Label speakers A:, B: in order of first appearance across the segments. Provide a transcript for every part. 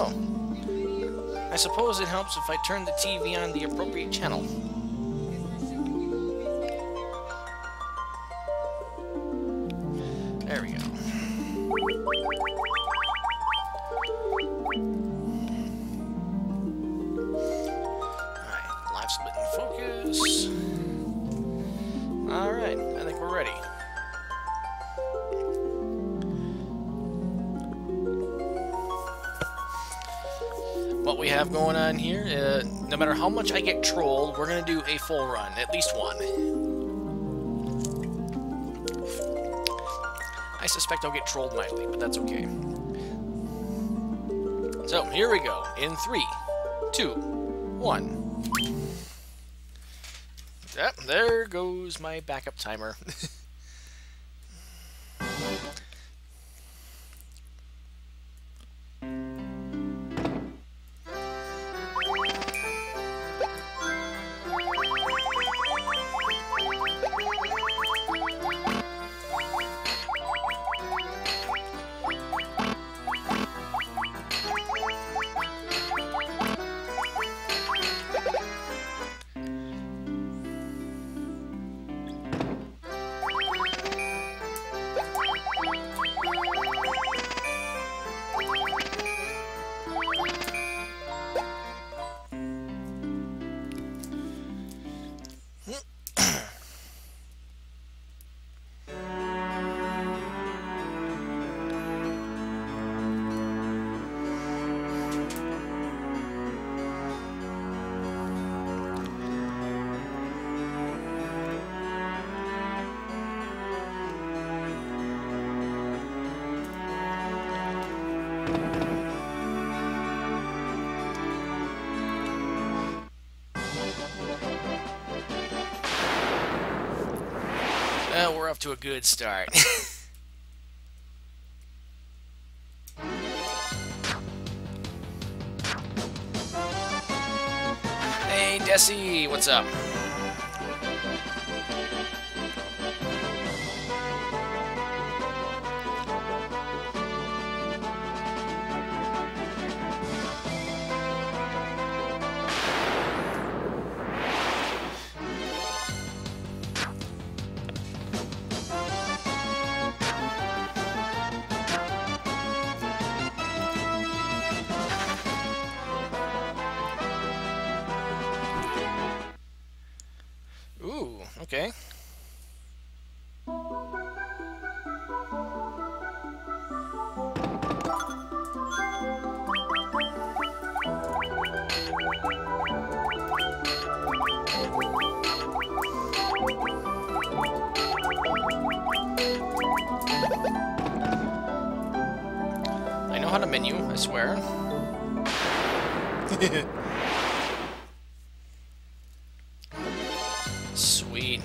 A: Oh. I suppose it helps if I turn the TV on the appropriate channel. We're going to do a full run, at least one. I suspect I'll get trolled mightily, but that's okay. So, here we go. In three, two, one. Yep, there goes my backup timer. off to a good start. hey, Desi, what's up? Sweet.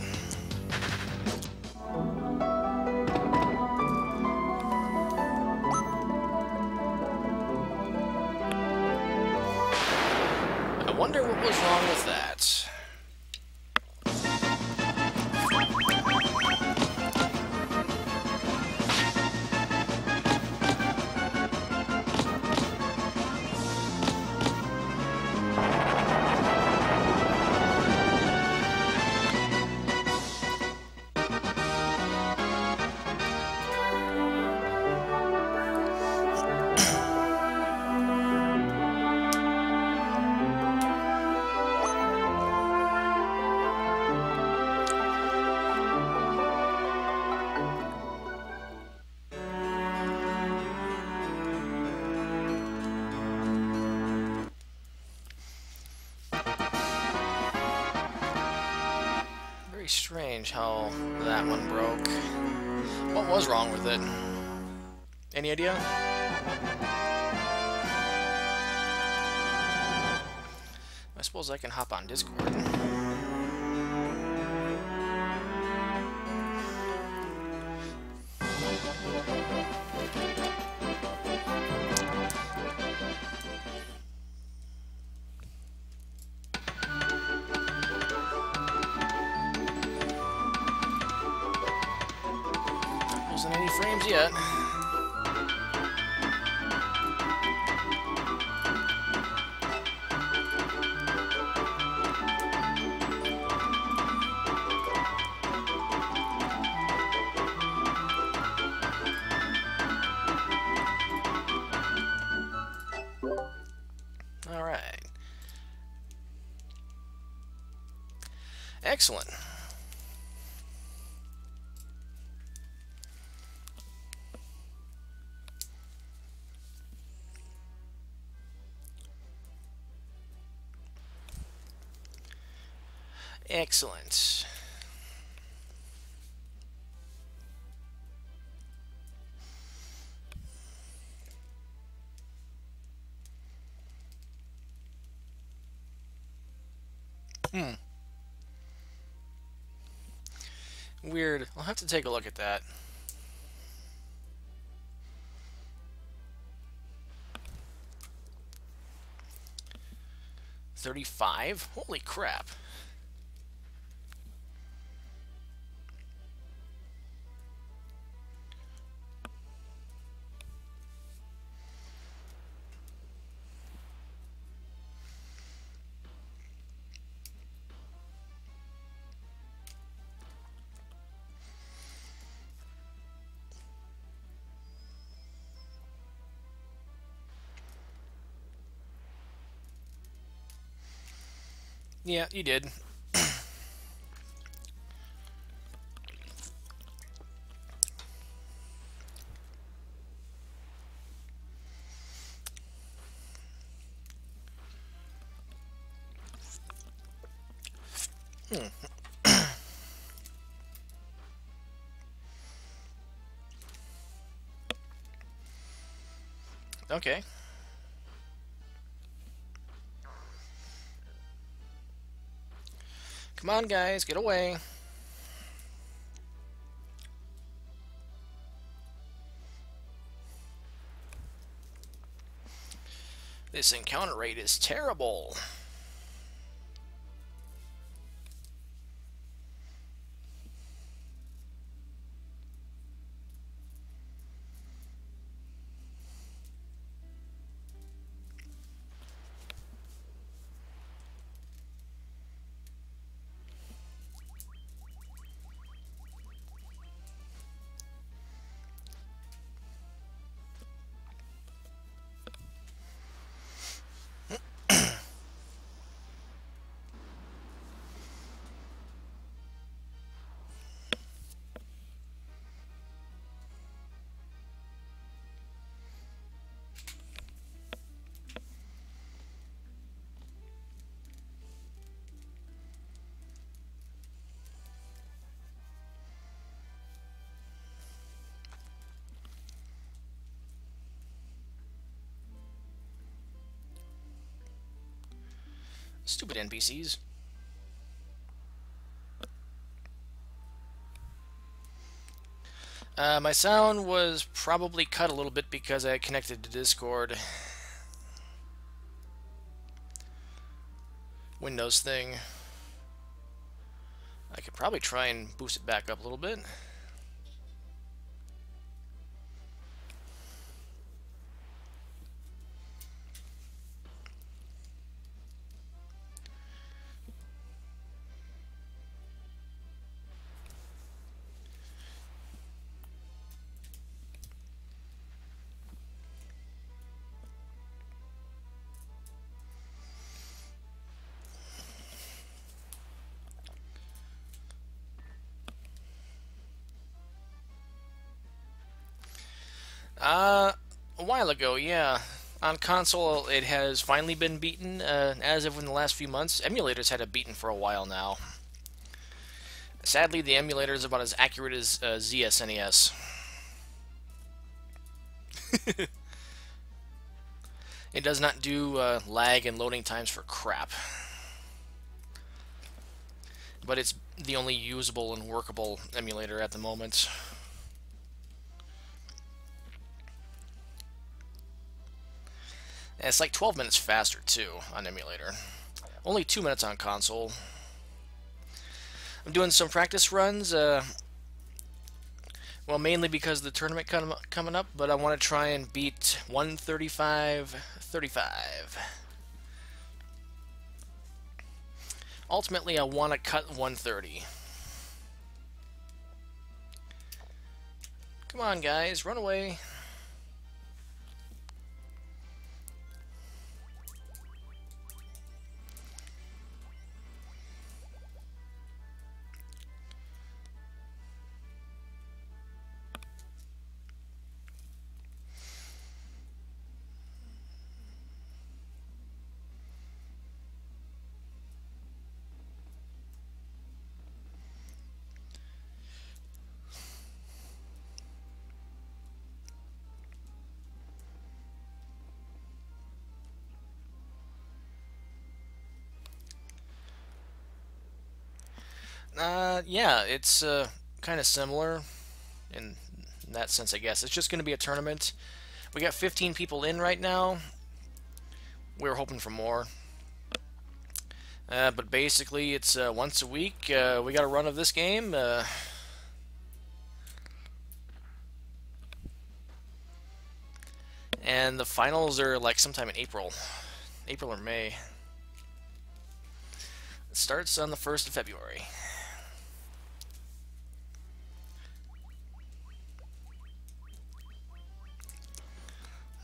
A: I wonder what was wrong with that. Any idea? I suppose I can hop on Discord. Excellent. Hmm. Weird. I'll have to take a look at that. Thirty-five? Holy crap. Yeah, you did. hmm. okay. On, guys, get away. This encounter rate is terrible. Stupid NPCs. Uh, my sound was probably cut a little bit because I connected to Discord. Windows thing. I could probably try and boost it back up a little bit. Uh, a while ago, yeah. On console, it has finally been beaten, uh, as of in the last few months. Emulators had it beaten for a while now. Sadly, the emulator is about as accurate as uh, ZSNES. it does not do uh, lag and loading times for crap. But it's the only usable and workable emulator at the moment. And it's like 12 minutes faster, too, on emulator. Only 2 minutes on console. I'm doing some practice runs, uh, well, mainly because of the tournament com coming up, but I want to try and beat 135-35. Ultimately, I want to cut 130. Come on, guys, run away. Yeah, it's uh, kind of similar in that sense, I guess. It's just going to be a tournament. We got 15 people in right now. We are hoping for more. Uh, but basically, it's uh, once a week. Uh, we got a run of this game. Uh, and the finals are like sometime in April. April or May. It starts on the 1st of February.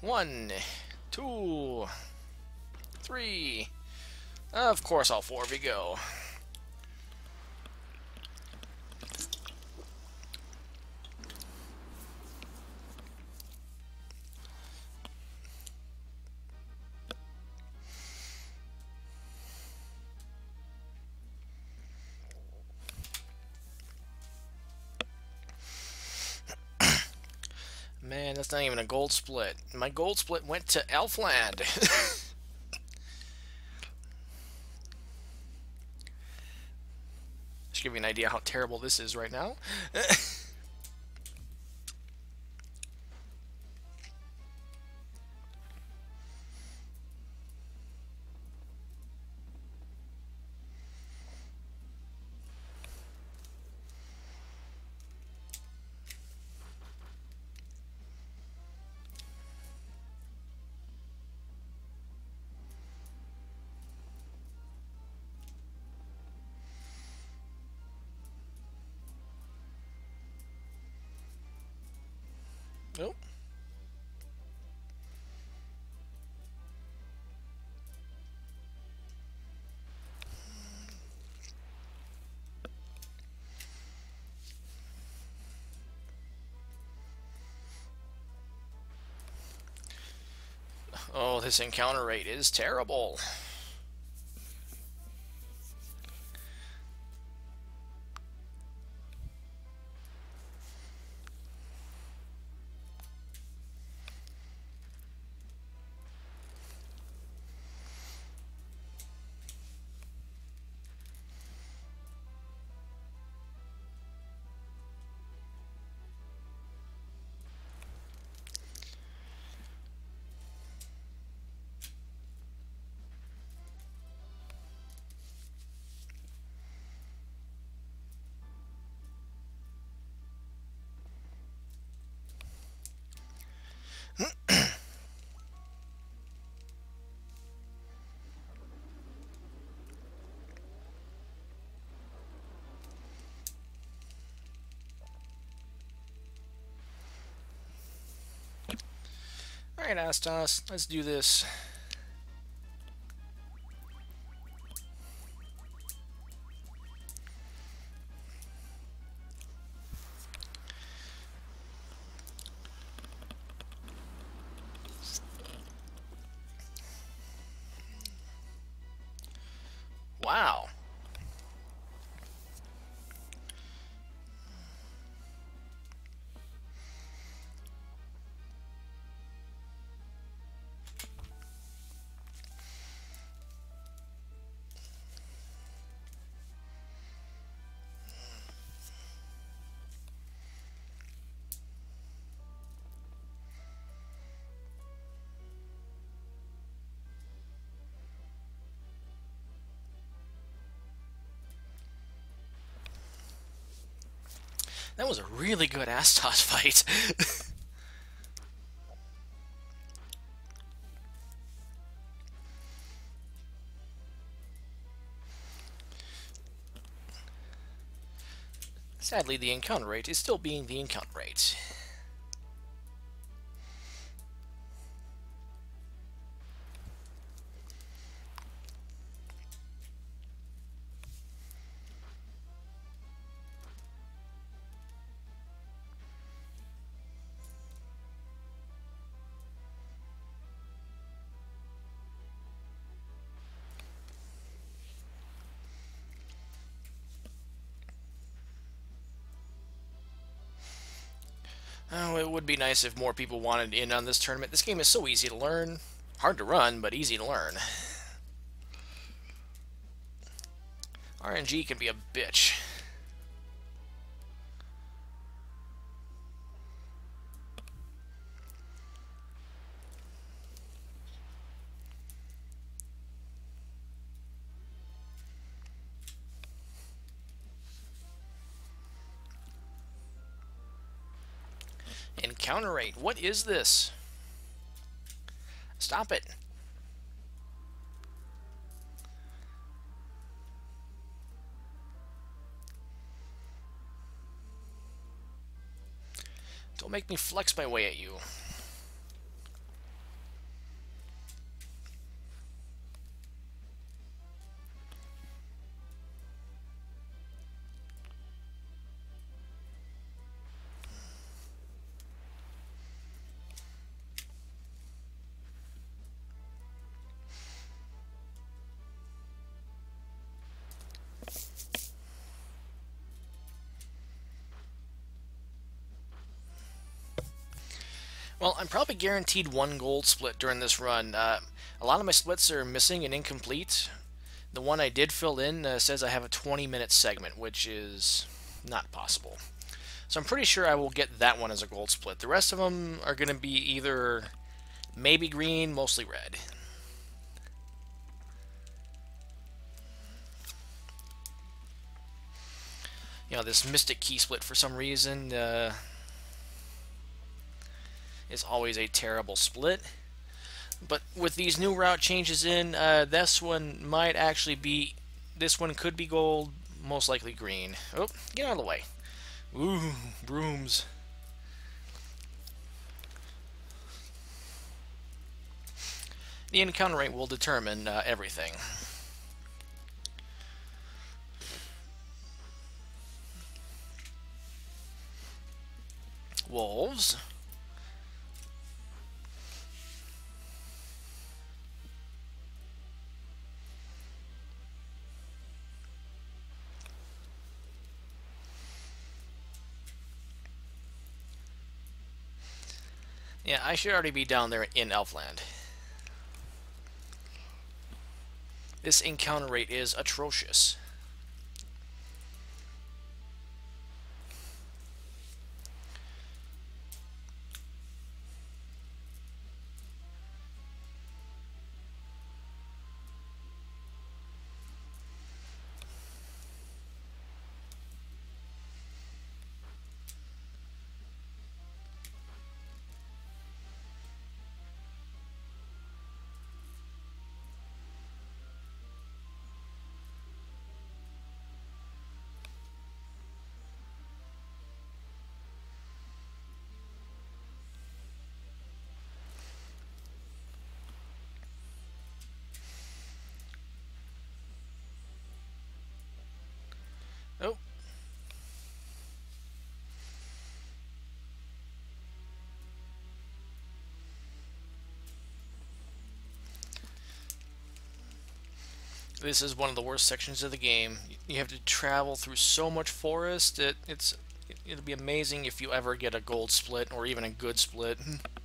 A: One, two, three. Of course, all four of you go. That's not even a gold split. My gold split went to Elfland. Just give you an idea how terrible this is right now. This encounter rate is terrible. Alright, Astos, let's do this. A really good Astos fight. Sadly, the encounter rate is still being the encounter rate. Oh, it would be nice if more people wanted in on this tournament. This game is so easy to learn. Hard to run, but easy to learn. RNG can be a bitch. Encounter rate. What is this? Stop it. Don't make me flex my way at you. Guaranteed one gold split during this run. Uh, a lot of my splits are missing and incomplete. The one I did fill in uh, says I have a 20 minute segment, which is not possible. So I'm pretty sure I will get that one as a gold split. The rest of them are going to be either maybe green, mostly red. You know, this Mystic Key split for some reason, uh, is always a terrible split. But with these new route changes in, uh, this one might actually be, this one could be gold, most likely green. Oh, get out of the way. Ooh, brooms. The encounter rate will determine uh, everything. Wolves. Yeah, I should already be down there in Elfland. This encounter rate is atrocious. This is one of the worst sections of the game. You have to travel through so much forest. It, it's it'll be amazing if you ever get a gold split or even a good split.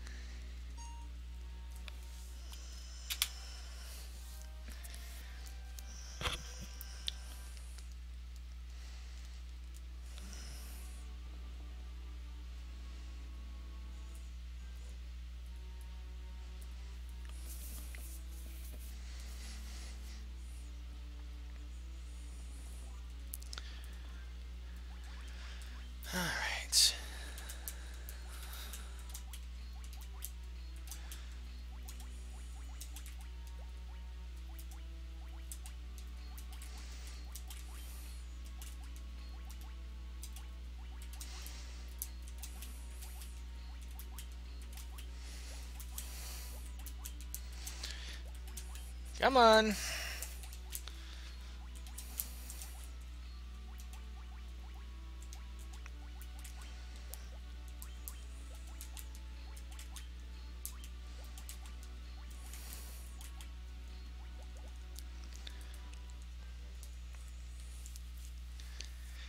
A: Come on.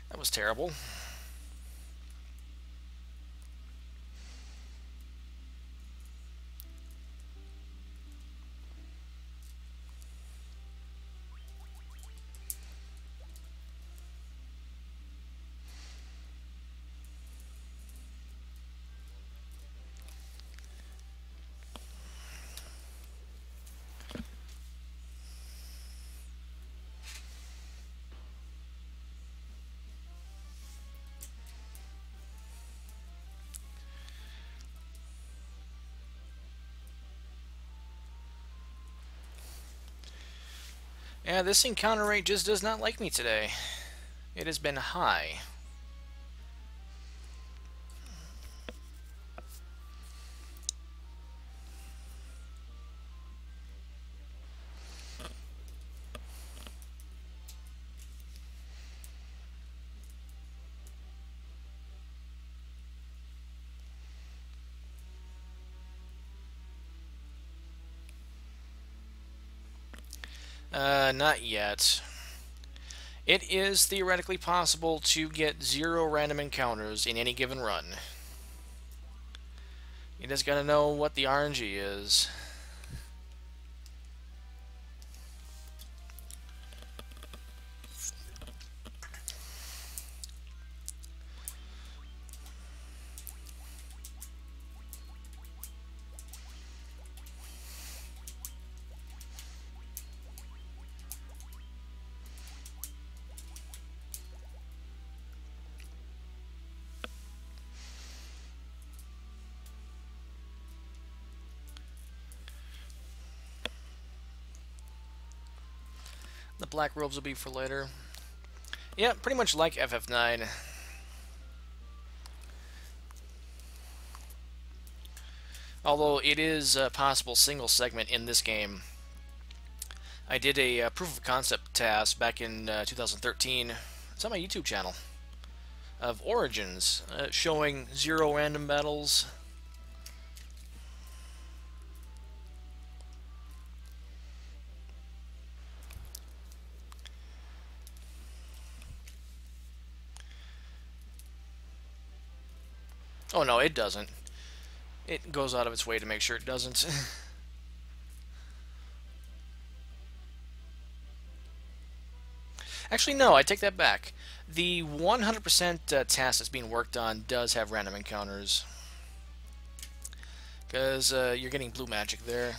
A: That was terrible. Yeah, this encounter rate just does not like me today. It has been high. Not yet. It is theoretically possible to get zero random encounters in any given run. You just gotta know what the RNG is. Black robes will be for later. Yeah, pretty much like FF9. Although it is a possible single segment in this game. I did a uh, proof of concept TAS back in uh, 2013. It's on my YouTube channel. Of Origins, uh, showing zero random battles Oh no, it doesn't. It goes out of its way to make sure it doesn't. Actually, no, I take that back. The 100% uh, TAS that's being worked on does have random encounters. Because uh, you're getting blue magic there.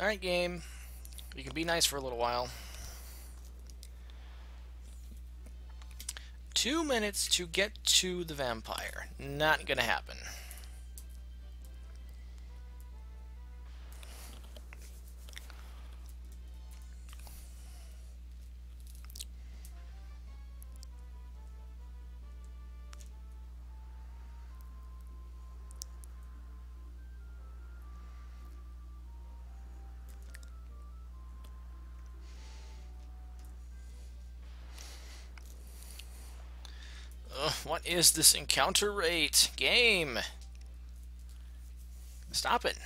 A: Alright, game. You can be nice for a little while. Two minutes to get to the vampire. Not gonna happen. Is this encounter rate? Game! Stop it.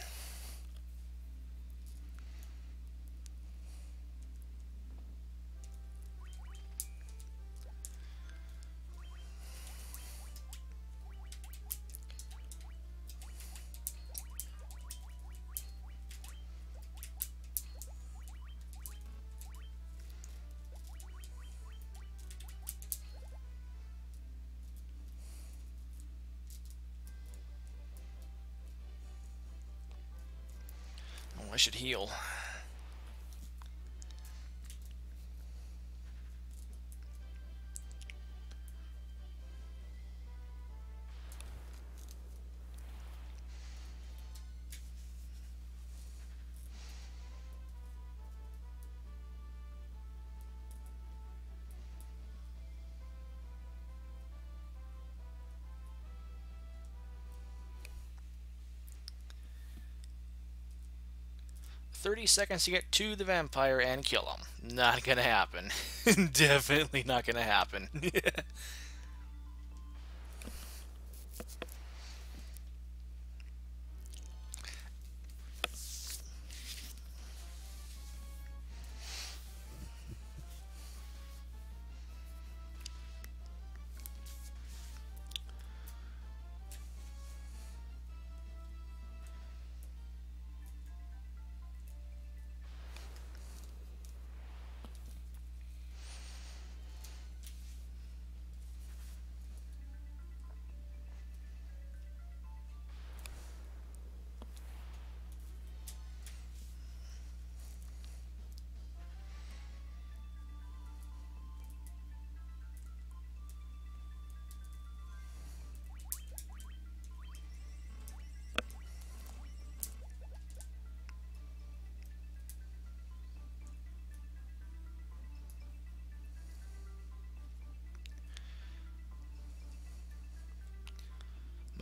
A: Should heal. 30 seconds to get to the vampire and kill him. Not gonna happen. Definitely not gonna happen.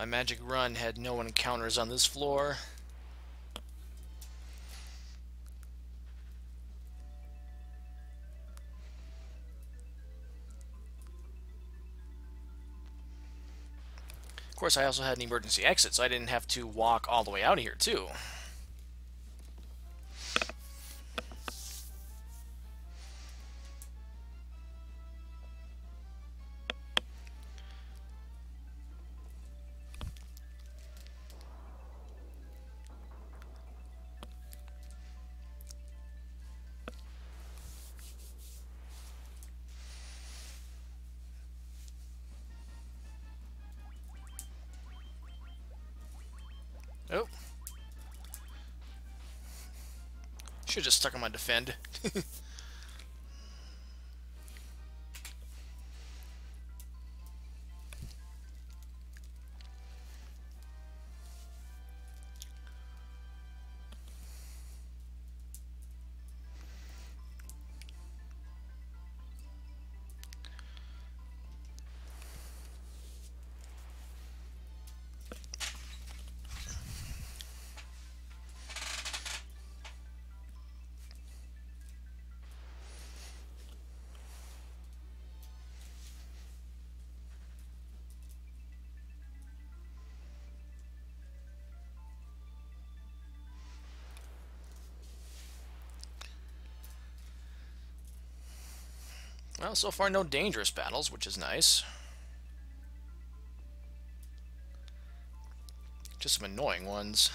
A: My magic run had no encounters on this floor. Of course, I also had an emergency exit, so I didn't have to walk all the way out of here, too. Should just stuck on my defend. Well, so far no dangerous battles, which is nice. Just some annoying ones.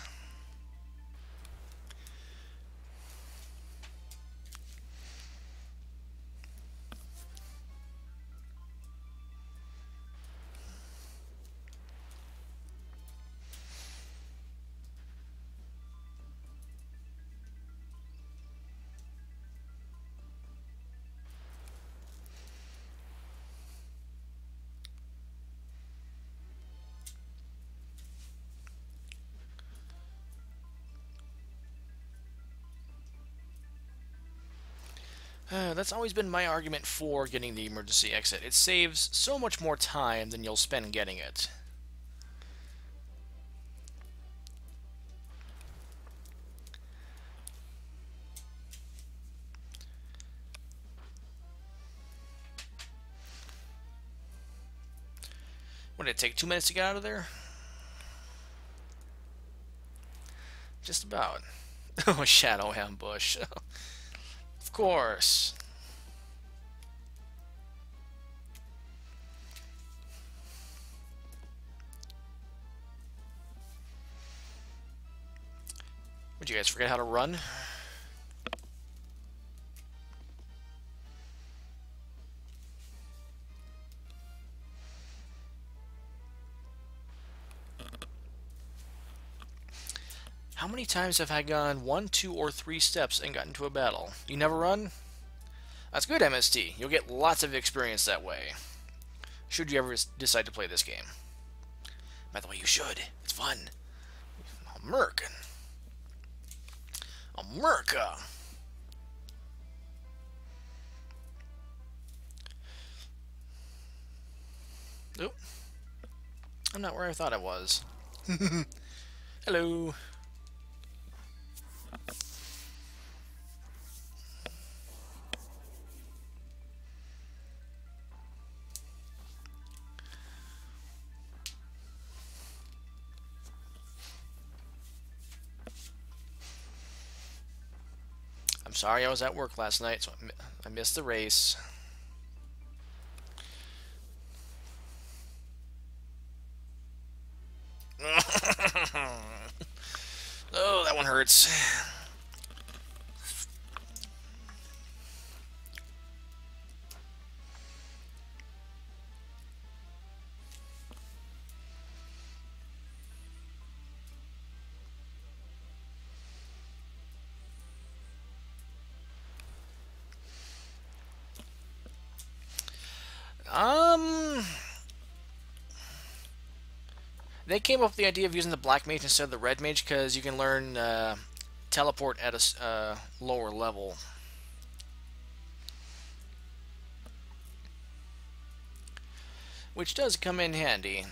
A: That's always been my argument for getting the emergency exit. It saves so much more time than you'll spend getting it. What did it take? Two minutes to get out of there? Just about. Oh, shadow ambush. Course. Would you guys forget how to run? Times have I gone one, two, or three steps and got into a battle? You never run? That's good, MST. You'll get lots of experience that way. Should you ever decide to play this game. By the way, you should. It's fun. American. America. Nope. I'm not where I thought I was. Hello. I'm sorry I was at work last night, so I missed the race. Oh, they came up with the idea of using the black mage instead of the red mage because you can learn uh, teleport at a uh, lower level. Which does come in handy.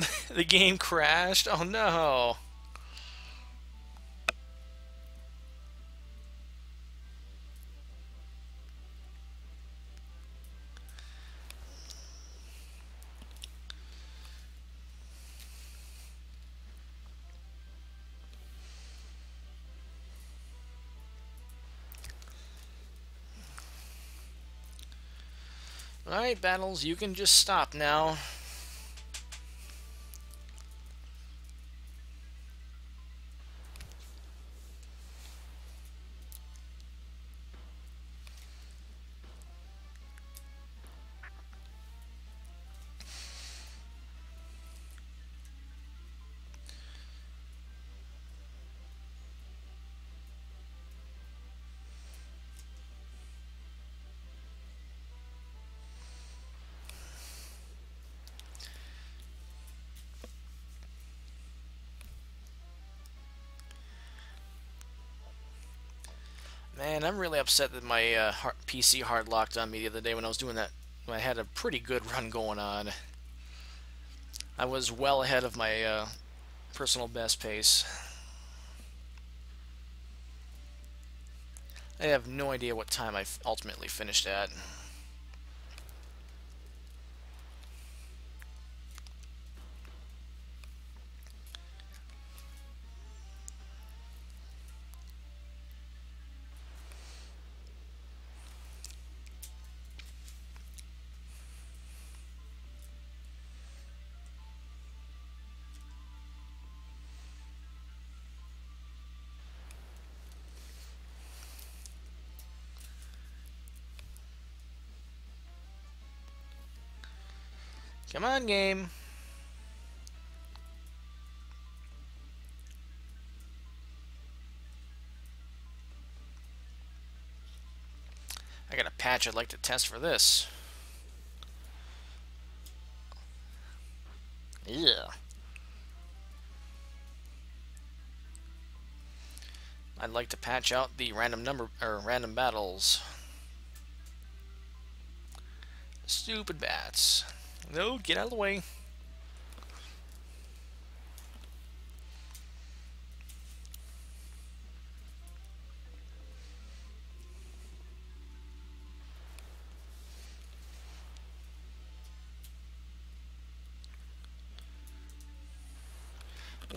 A: the game crashed? Oh no. Alright, battles, you can just stop now. Man, I'm really upset that my uh, PC hard locked on me the other day when I was doing that. I had a pretty good run going on. I was well ahead of my uh, personal best pace. I have no idea what time I ultimately finished at. Come on, game. I got a patch I'd like to test for this. Yeah. I'd like to patch out the random number or random battles. Stupid bats. No, get out of the way.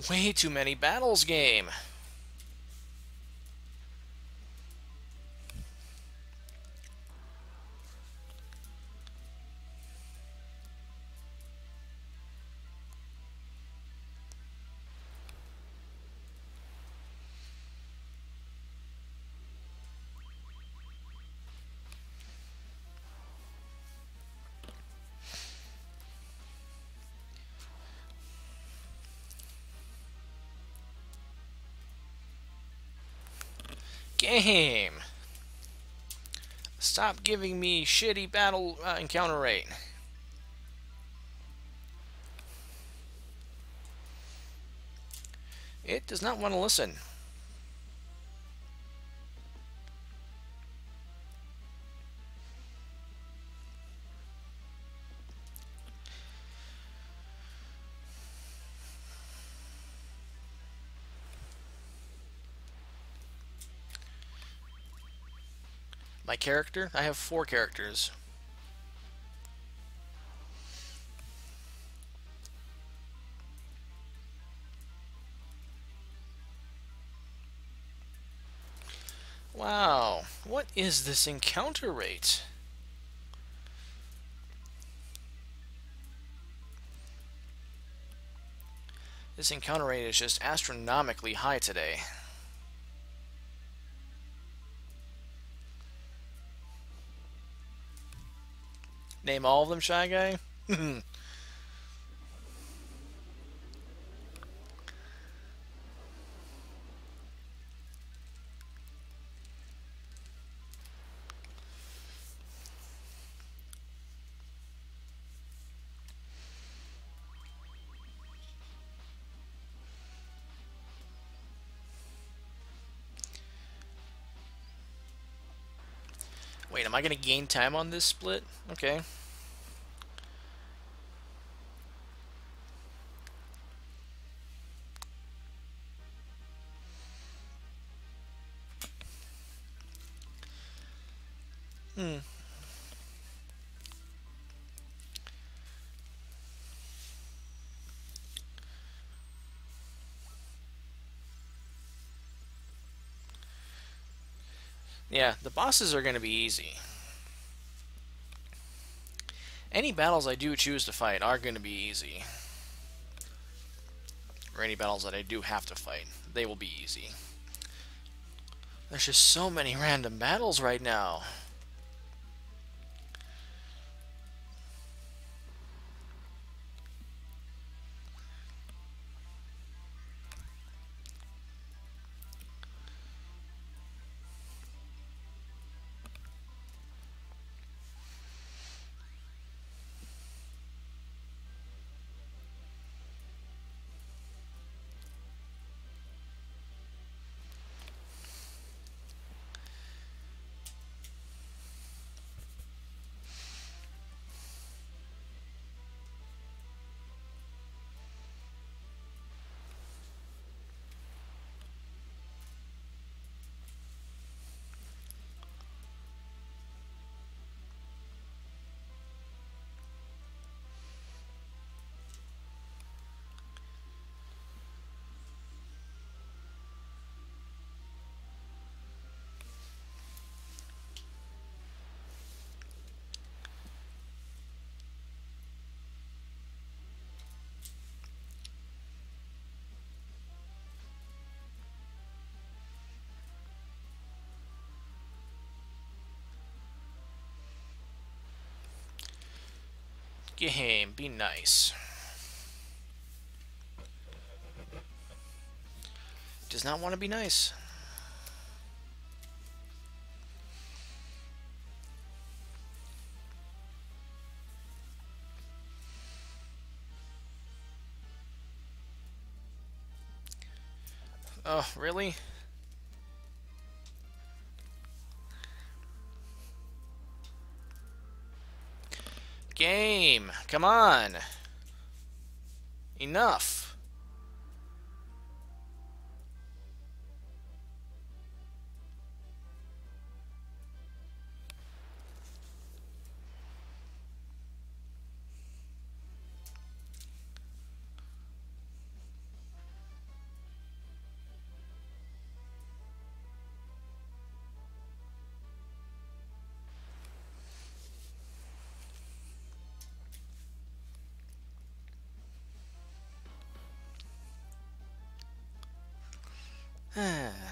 A: Way too many battles game. Game! Stop giving me shitty battle uh, encounter rate. It does not want to listen. My character? I have four characters. Wow, what is this encounter rate? This encounter rate is just astronomically high today. Name all of them, Shy Guy? Hmm. Am I going to gain time on this split? Okay. Yeah, the bosses are going to be easy. Any battles I do choose to fight are going to be easy. Or any battles that I do have to fight, they will be easy. There's just so many random battles right now. Game, be nice. Does not want to be nice. Oh, really? Game! Come on! Enough! 嗯。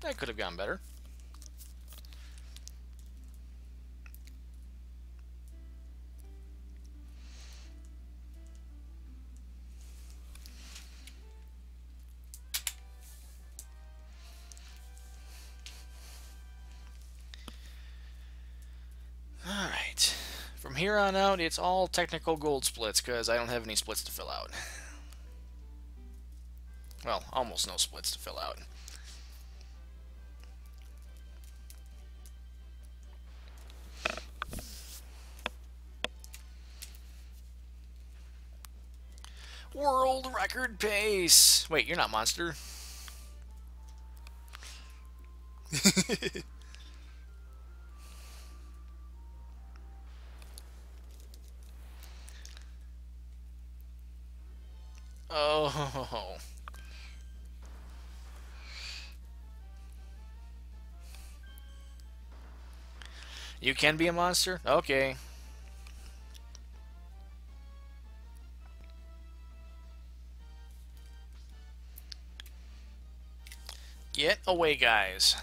A: That could have gone better. Alright. From here on out, it's all technical gold splits, because I don't have any splits to fill out. Well, almost no splits to fill out. Pace. Wait, you're not Monster. oh. You can be a monster? Okay. Away, guys.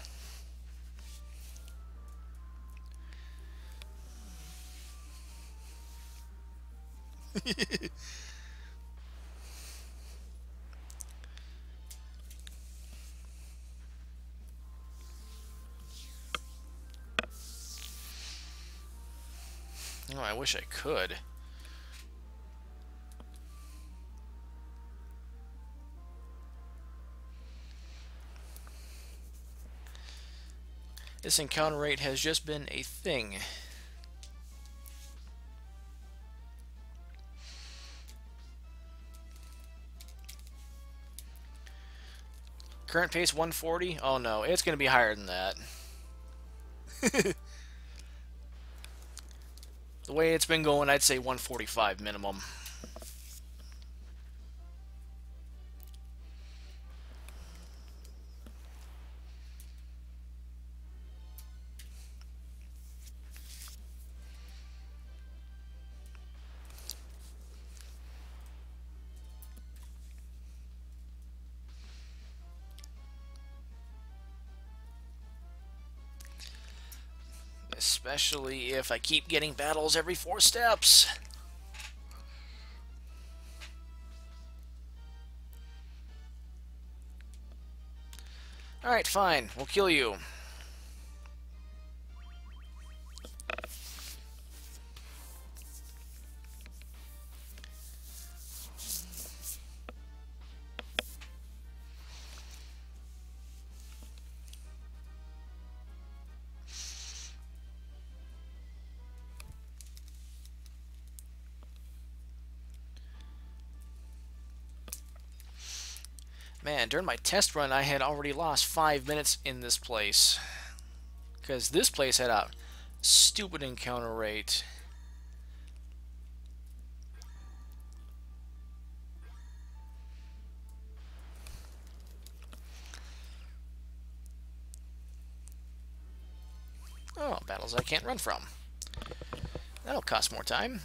A: oh, I wish I could. This encounter rate has just been a thing. Current pace 140? Oh no, it's going to be higher than that. the way it's been going, I'd say 145 minimum. Especially if I keep getting battles every four steps. Alright, fine. We'll kill you. During my test run, I had already lost five minutes in this place. Because this place had a stupid encounter rate. Oh, battles I can't run from. That'll cost more time.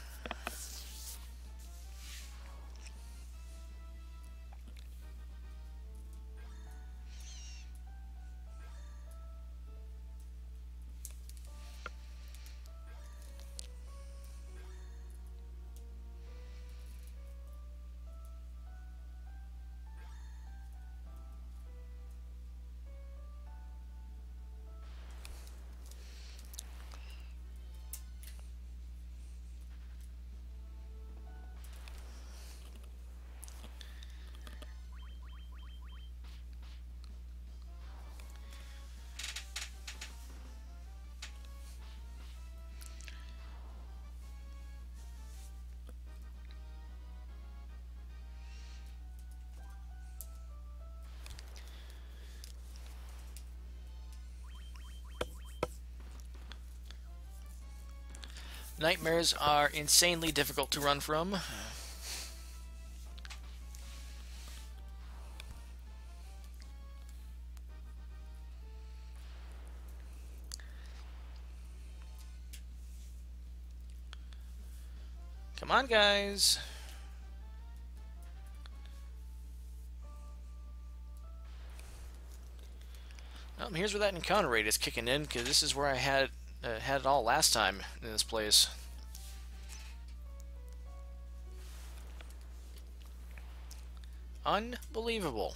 A: Nightmares are insanely difficult to run from. Come on, guys. Um, here's where that encounter rate is kicking in, because this is where I had uh, had it all last time in this place. Unbelievable.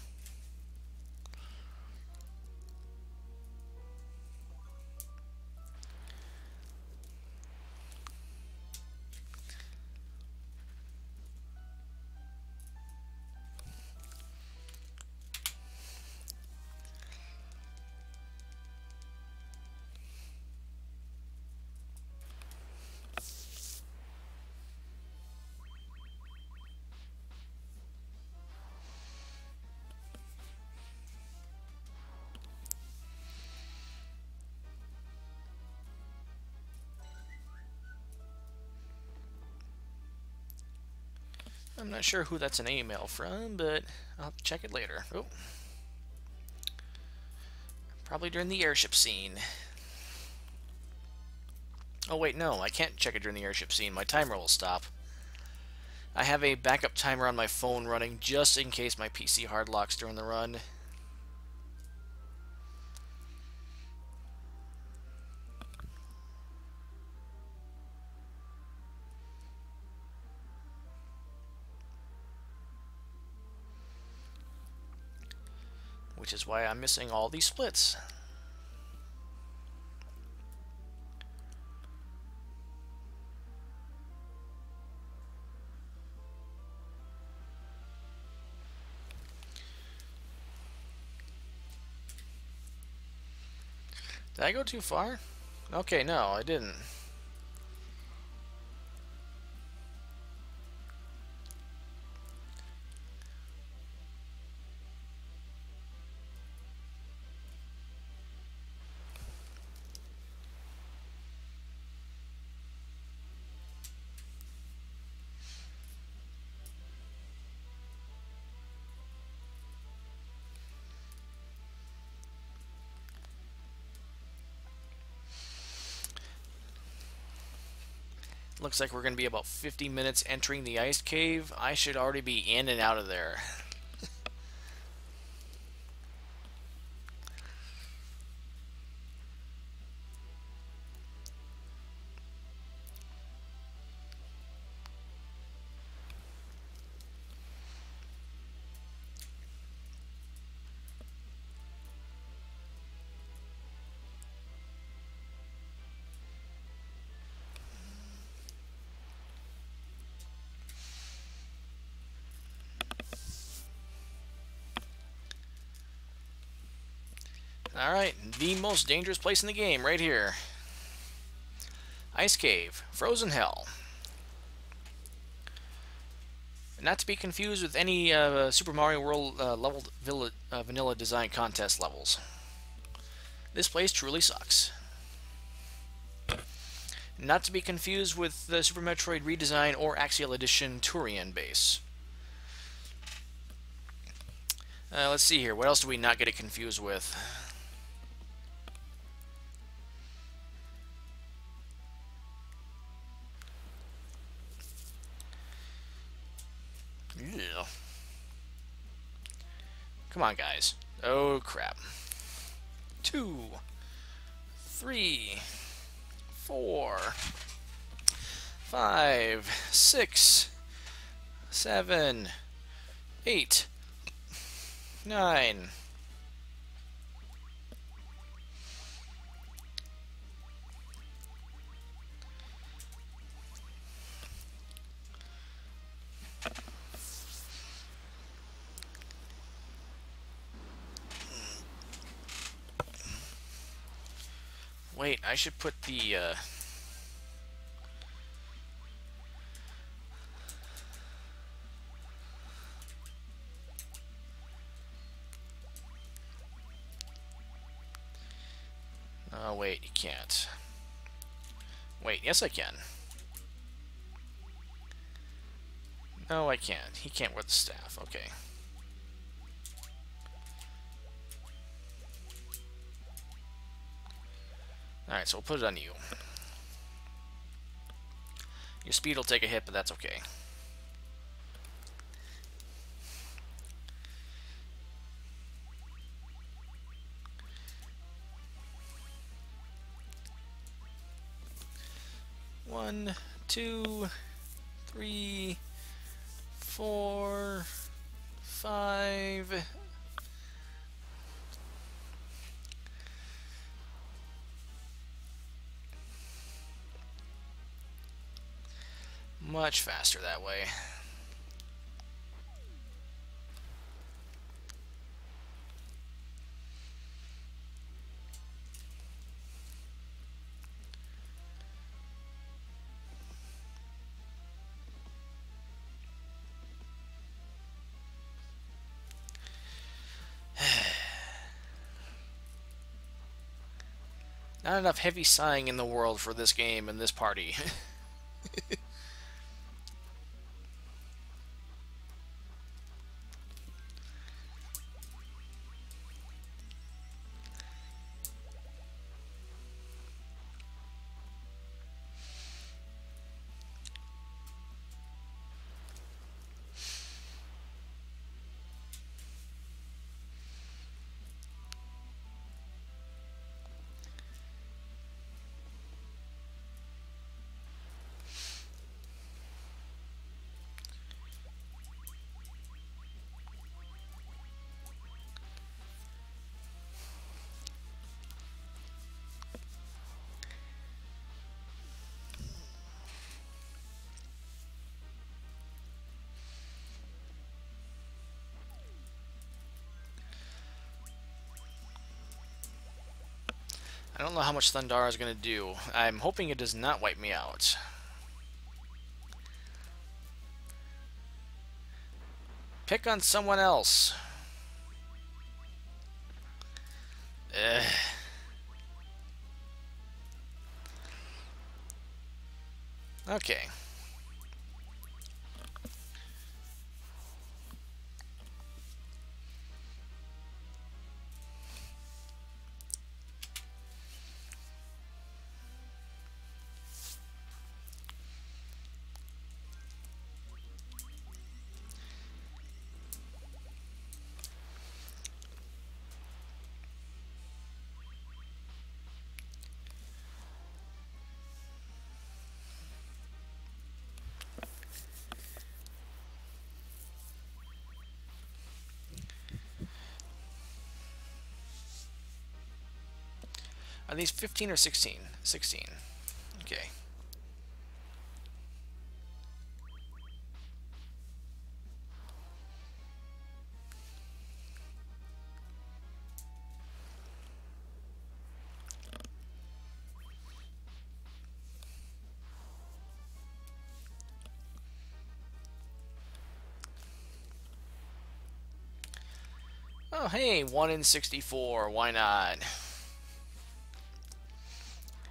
A: I'm not sure who that's an email from, but I'll check it later. Oh. Probably during the airship scene. Oh wait, no, I can't check it during the airship scene. My timer will stop. I have a backup timer on my phone running just in case my PC hard locks during the run. Which is why I'm missing all these splits. Did I go too far? Okay, no, I didn't. Looks like we're going to be about 50 minutes entering the ice cave. I should already be in and out of there. Alright, the most dangerous place in the game, right here. Ice Cave, Frozen Hell. Not to be confused with any uh, Super Mario World uh, leveled villa, uh, vanilla design contest levels. This place truly sucks. Not to be confused with the Super Metroid redesign or Axeil Edition Tourian base. Uh, let's see here. What else do we not get it confused with? Come on, guys. Oh, crap. Two, three, four, five, six, seven, eight, nine. I should put the, uh... Oh, wait, you can't. Wait, yes I can. No, I can't. He can't wear the staff. Okay. Alright, so we'll put it on you. Your speed will take a hit, but that's okay. One, two, three, four, five. Much faster that way. Not enough heavy sighing in the world for this game and this party. don't know how much Thundara is going to do. I'm hoping it does not wipe me out. Pick on someone else. Ugh. Okay. Are these 15 or 16? 16. Okay. Oh, hey, 1 in 64. Why not?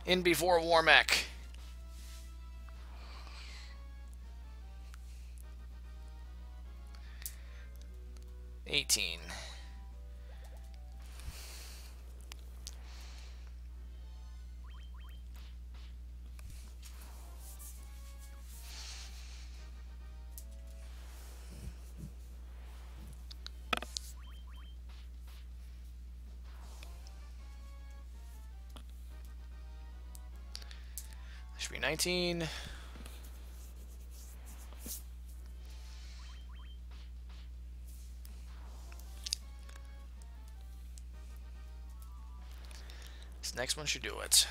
A: In before Warmech. 19. This next one should do it.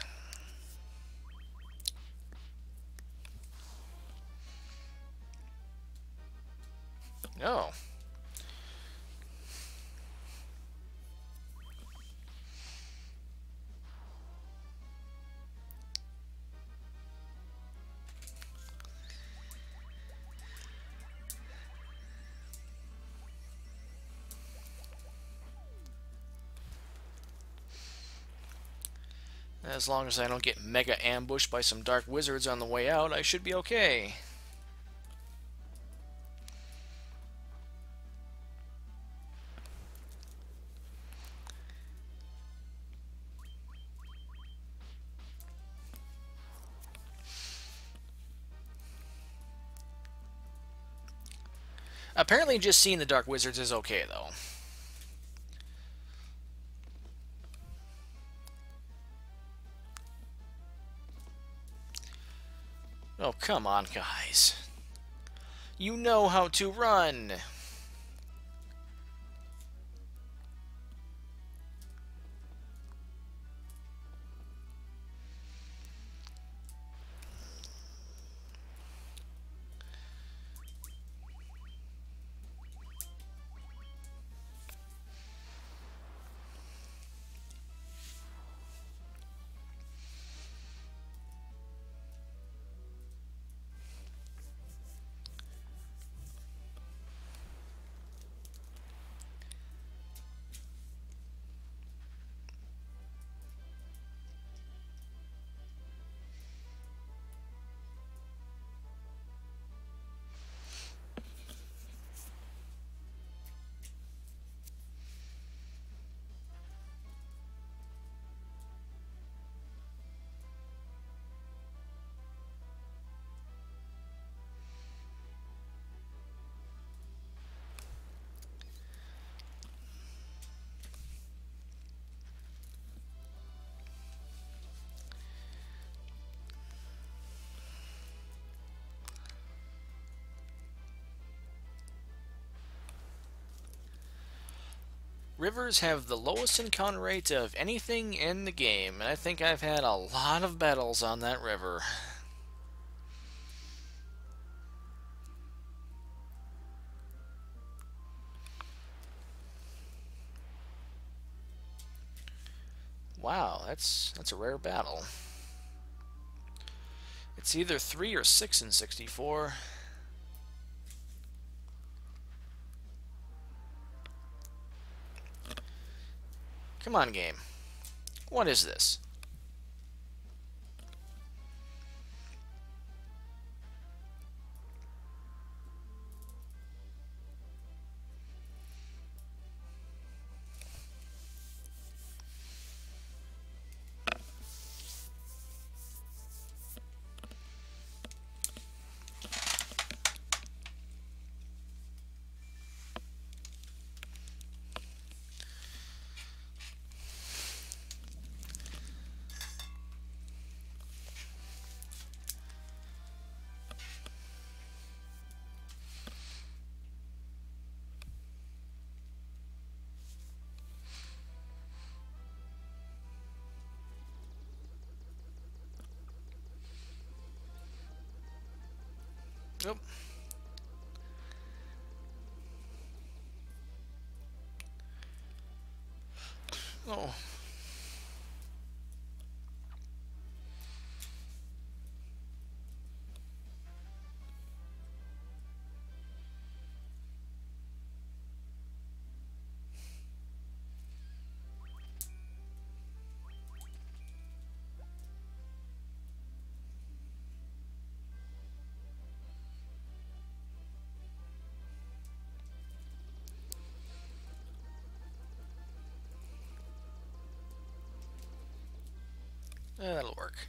A: as long as I don't get mega ambushed by some dark wizards on the way out, I should be okay. Apparently just seeing the Dark Wizards is okay, though. Come on, guys. You know how to run! Rivers have the lowest encounter rate of anything in the game, and I think I've had a lot of battles on that river. Wow, that's that's a rare battle. It's either 3 or 6 in 64. Come on, game. What is this? Oh. That'll work.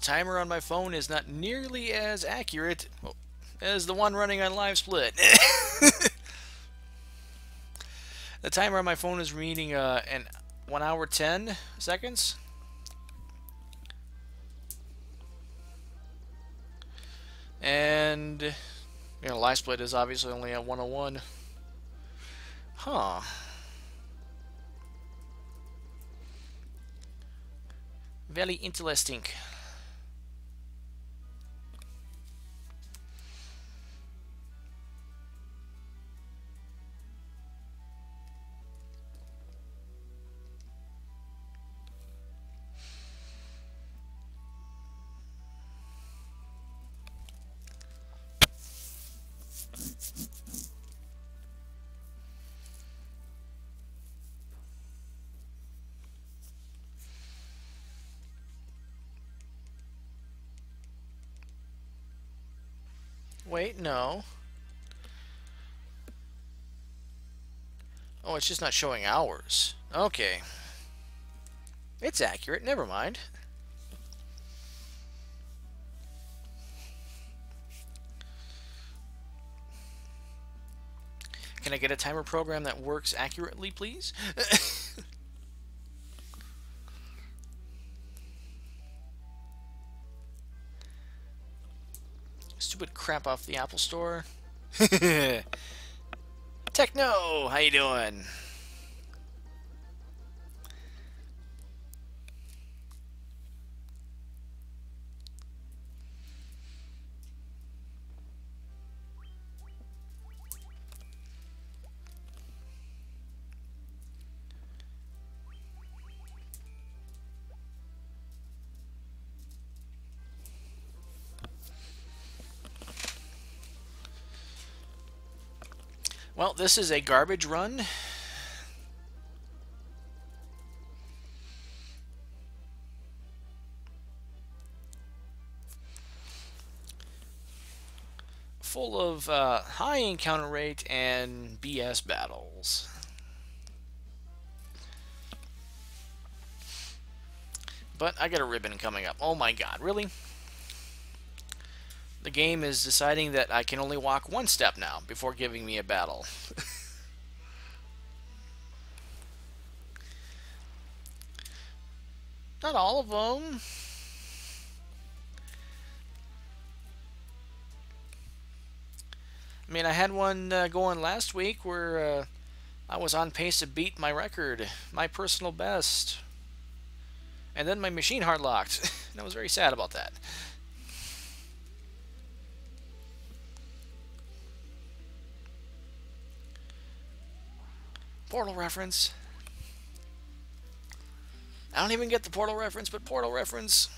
A: Timer on my phone is not nearly as accurate as the one running on LiveSplit. the timer on my phone is reading uh, an 1 hour 10 seconds. And, you know, LiveSplit is obviously only at 101. Huh. Very interesting. Wait, no. Oh, it's just not showing hours. Okay. It's accurate, never mind. Can I get a timer program that works accurately, please? crap off the Apple Store. Techno, how you doing? Well, this is a garbage run. Full of uh, high encounter rate and BS battles. But I got a ribbon coming up. Oh my god, really? The game is deciding that I can only walk one step now before giving me a battle. Not all of them. I mean, I had one uh, going last week where uh, I was on pace to beat my record, my personal best. And then my machine hard locked. and I was very sad about that. Portal reference. I don't even get the Portal reference, but Portal reference.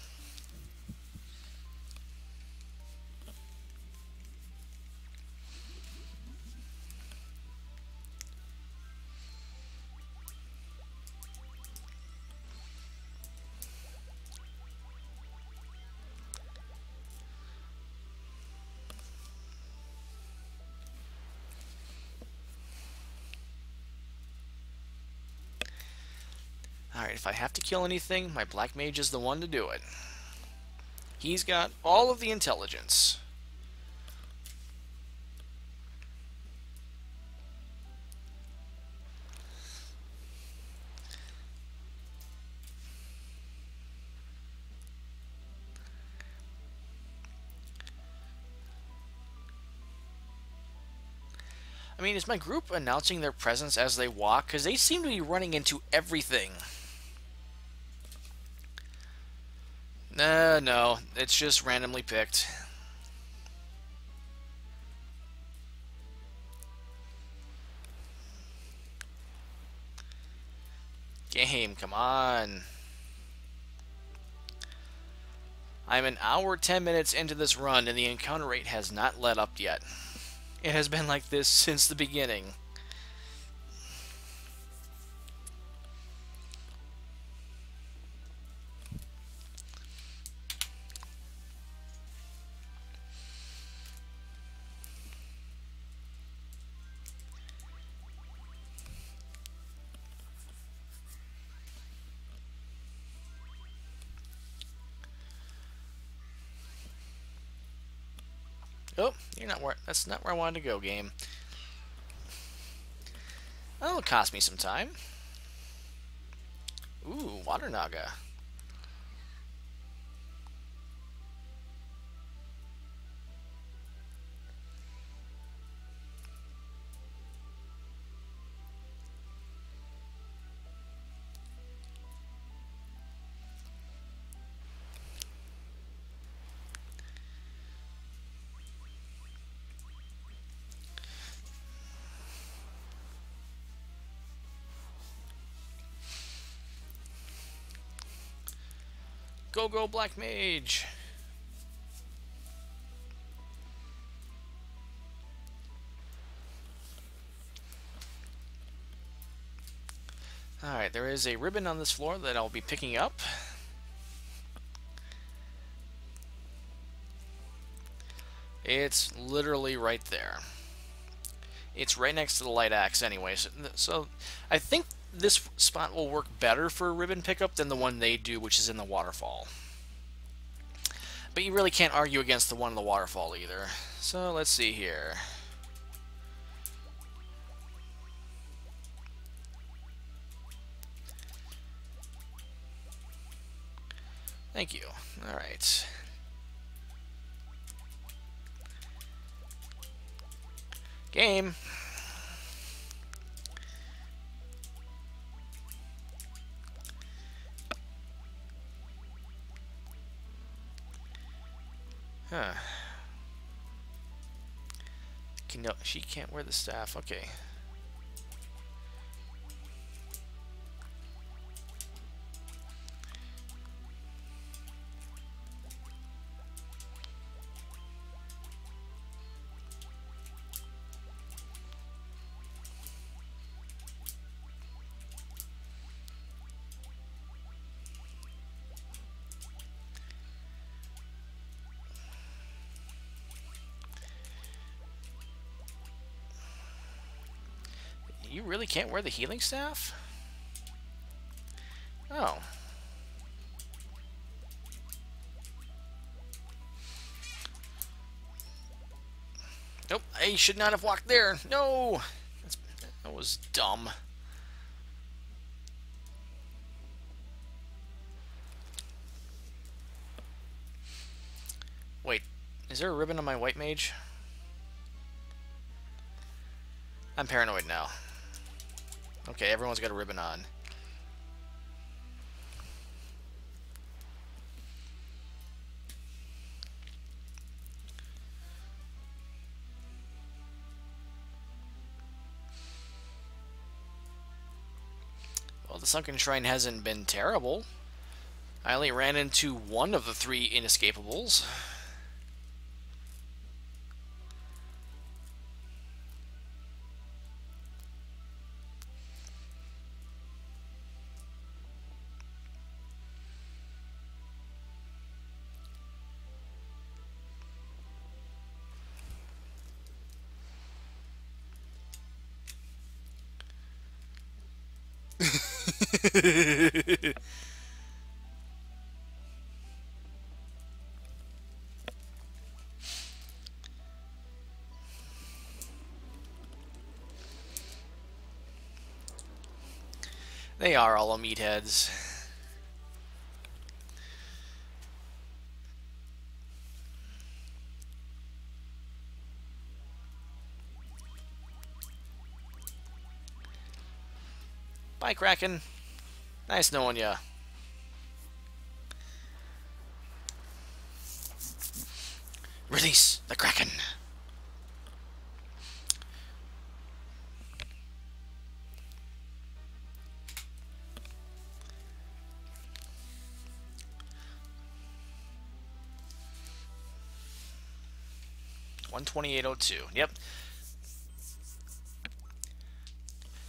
A: Have to kill anything, my Black Mage is the one to do it. He's got all of the intelligence. I mean, is my group announcing their presence as they walk? Because they seem to be running into everything. Uh, no, it's just randomly picked. Game, come on. I'm an hour, 10 minutes into this run, and the encounter rate has not let up yet. It has been like this since the beginning. Where. That's not where I wanted to go, game. That'll cost me some time. Ooh, Water Naga. Go, go, Black Mage! Alright, there is a ribbon on this floor that I'll be picking up. It's literally right there. It's right next to the light axe anyway, so, so I think this spot will work better for a ribbon pickup than the one they do, which is in the waterfall. But you really can't argue against the one in the waterfall either. So let's see here. Thank you. Alright. Game. No, she can't wear the staff. Okay. Really can't wear the healing staff? Oh. Nope, I should not have walked there. No! That's, that was dumb. Wait, is there a ribbon on my white mage? I'm paranoid now. Okay, everyone's got a ribbon on. Well, the Sunken Shrine hasn't been terrible. I only ran into one of the three inescapables. they are all meatheads. Bye, Kraken. Nice knowing ya. Release the Kraken. One twenty-eight oh two. Yep.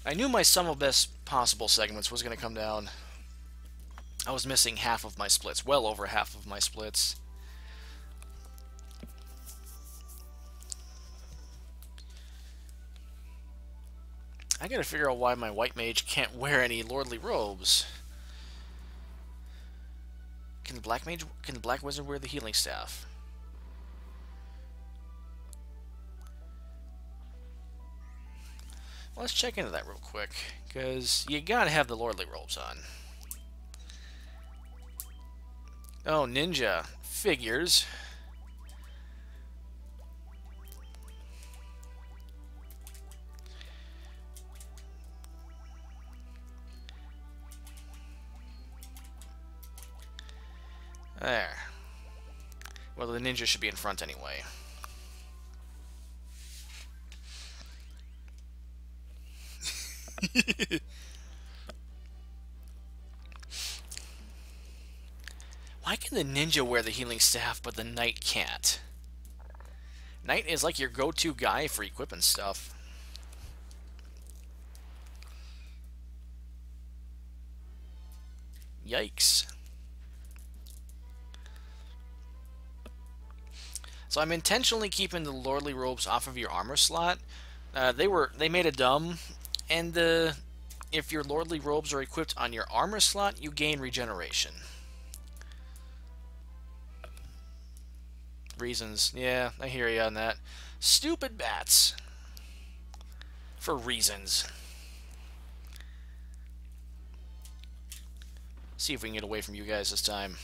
A: I knew my sum of best possible segments was going to come down. I was missing half of my splits, well over half of my splits. I gotta figure out why my white mage can't wear any lordly robes. Can the black mage, can the black wizard wear the healing staff? Let's check into that real quick, because you gotta have the lordly robes on. Oh, ninja. Figures. There. Well, the ninja should be in front anyway. Why can the ninja wear the healing staff, but the knight can't? Knight is like your go-to guy for equipping stuff. Yikes. So I'm intentionally keeping the lordly robes off of your armor slot. Uh, they were they made a dumb, and uh, if your lordly robes are equipped on your armor slot, you gain regeneration. Reasons, yeah, I hear you on that. Stupid bats. For reasons. See if we can get away from you guys this time.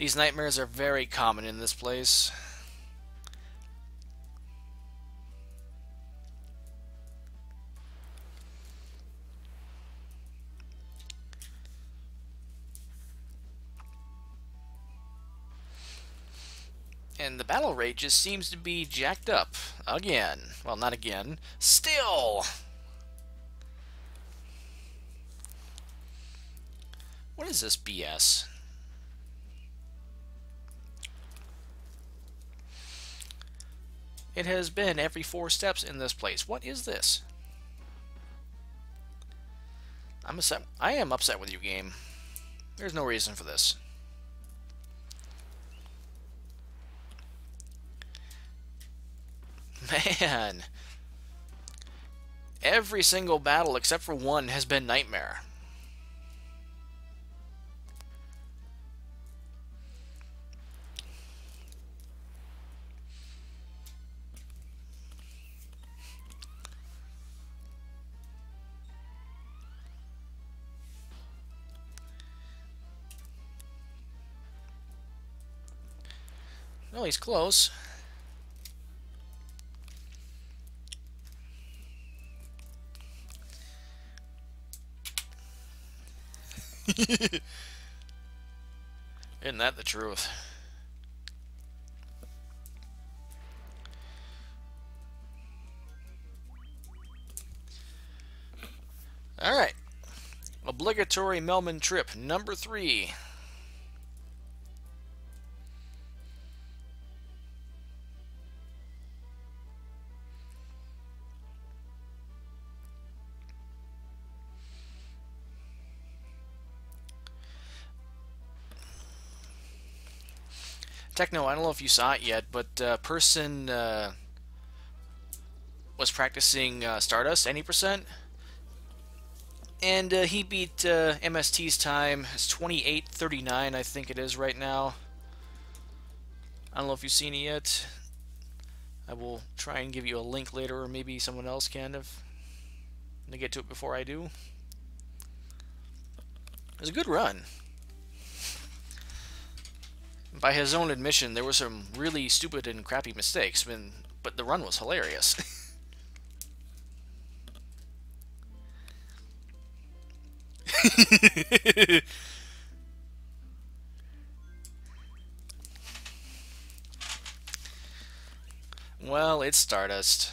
A: These nightmares are very common in this place. And the battle rate just seems to be jacked up. Again. Well, not again. Still! What is this BS? It has been every four steps in this place. What is this? I'm upset. I am upset with you, game. There's no reason for this. Man. Every single battle except for one has been Nightmare. He's close. Isn't that the truth? All right. Obligatory Melman trip number three. Techno, I don't know if you saw it yet, but uh, person uh, was practicing uh, Stardust, any percent, and uh, he beat uh, MST's time. It's 28:39, I think it is right now. I don't know if you've seen it yet. I will try and give you a link later, or maybe someone else can if to get to it before I do. It was a good run by his own admission, there were some really stupid and crappy mistakes, but the run was hilarious. well, it's Stardust.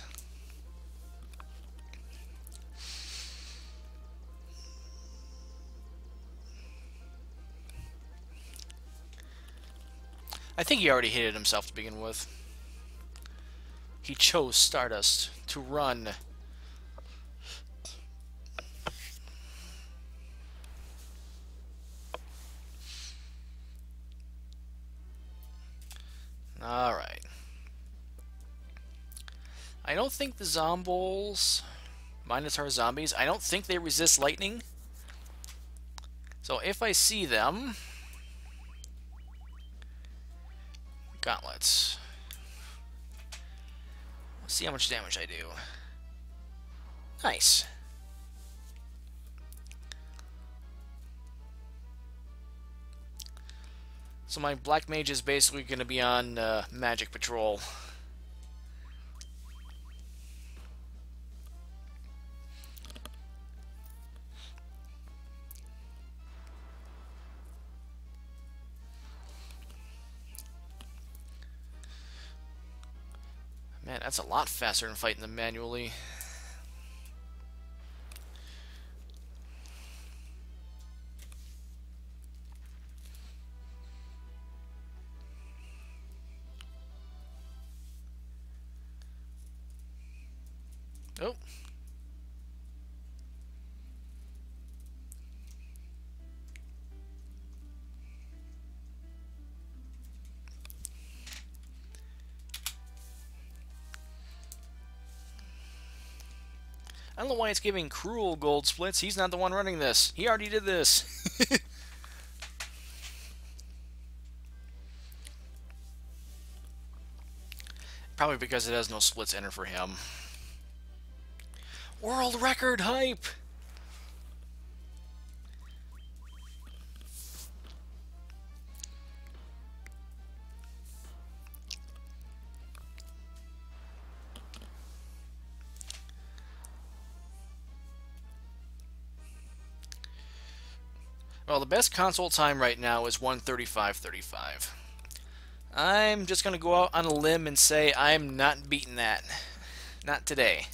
A: I think he already hated himself to begin with. He chose Stardust to run. Alright. I don't think the Zombulls, Minotaur zombies, I don't think they resist lightning. So if I see them, Gauntlets. Let's see how much damage I do. Nice. So my Black Mage is basically going to be on uh, Magic Patrol. Man, that's a lot faster than fighting them manually. Don't know why it's giving Cruel gold splits. He's not the one running this. He already did this. Probably because it has no splits enter for him. World record hype! Well, the best console time right now is 135.35. I'm just going to go out on a limb and say I'm not beating that. Not today.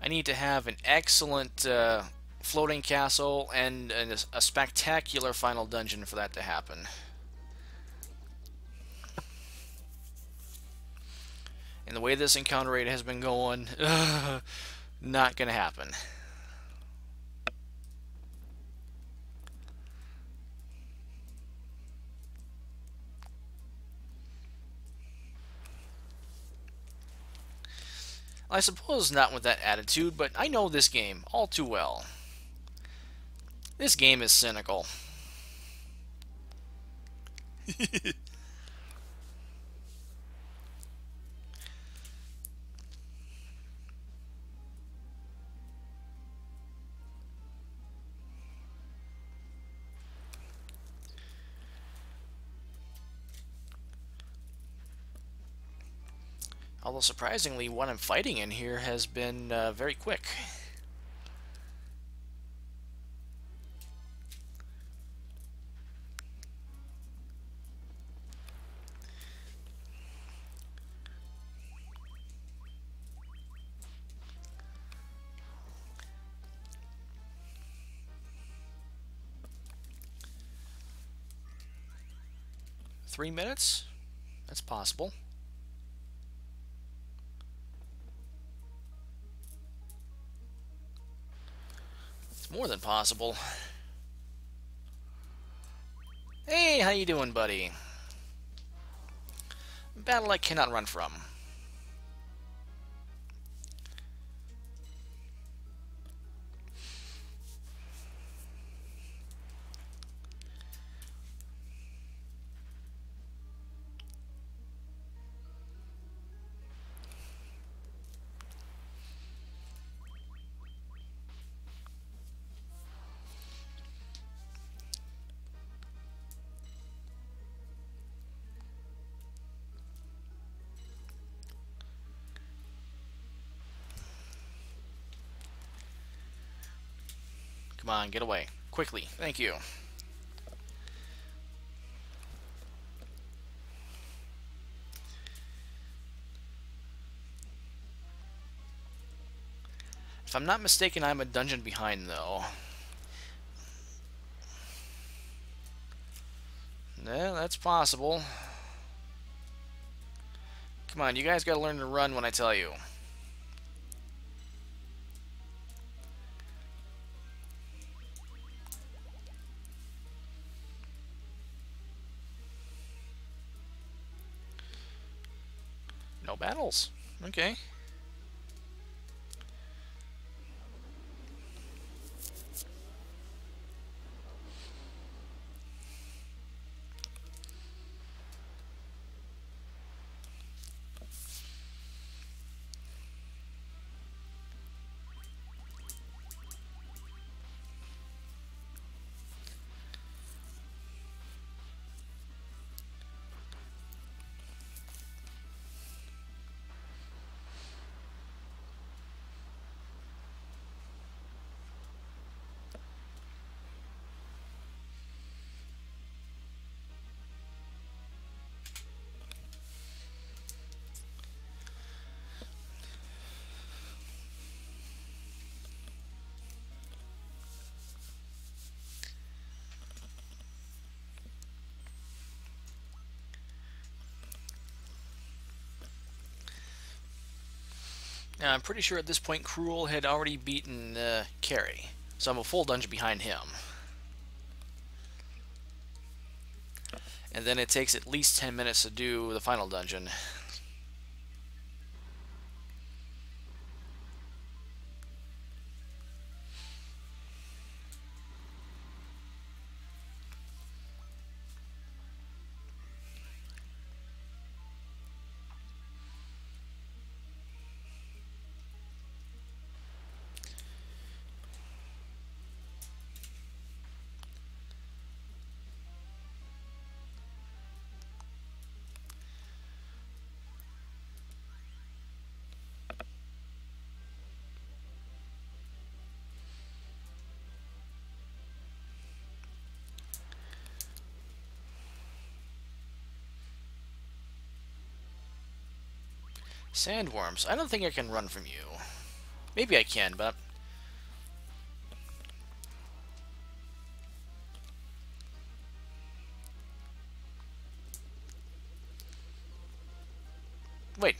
A: I need to have an excellent uh, floating castle and, and a, a spectacular final dungeon for that to happen. And the way this encounter rate has been going, uh, not going to happen. I suppose not with that attitude, but I know this game all too well. This game is cynical. Although surprisingly, what I'm fighting in here has been uh, very quick. Three minutes? That's possible. More than possible. Hey, how you doing, buddy? Battle I cannot run from. Come on, get away. Quickly. Thank you. If I'm not mistaken, I'm a dungeon behind, though. Yeah, that's possible. Come on, you guys gotta learn to run when I tell you. No battles. Okay. Now, I'm pretty sure at this point Cruel had already beaten uh, Kary, so I'm a full dungeon behind him. And then it takes at least 10 minutes to do the final dungeon. Sandworms. I don't think I can run from you. Maybe I can, but... Wait.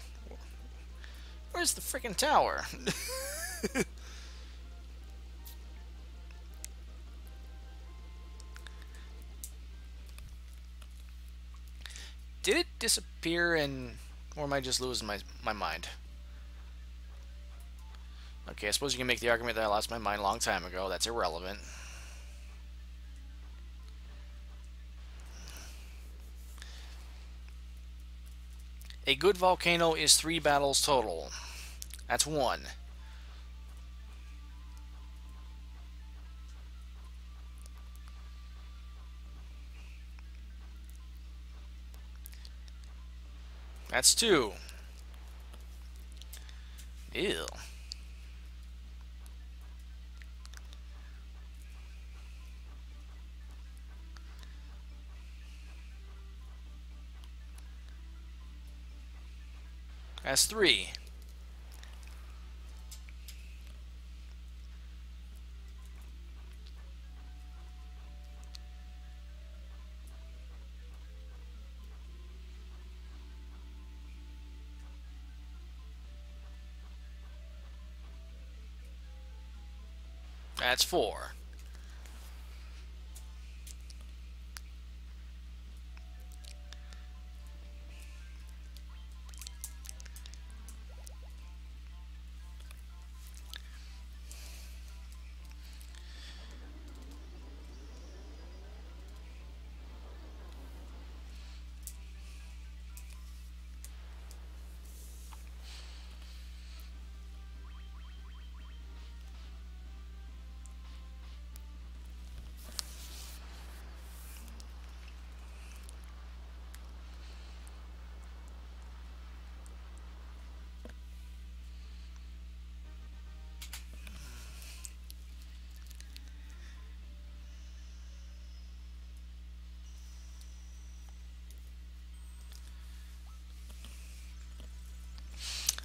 A: Where's the freaking tower? Did it disappear and... Or am I just losing my, my mind? Okay, I suppose you can make the argument that I lost my mind a long time ago. That's irrelevant. A good volcano is three battles total. That's one. That's two. Ew. That's three. That's four.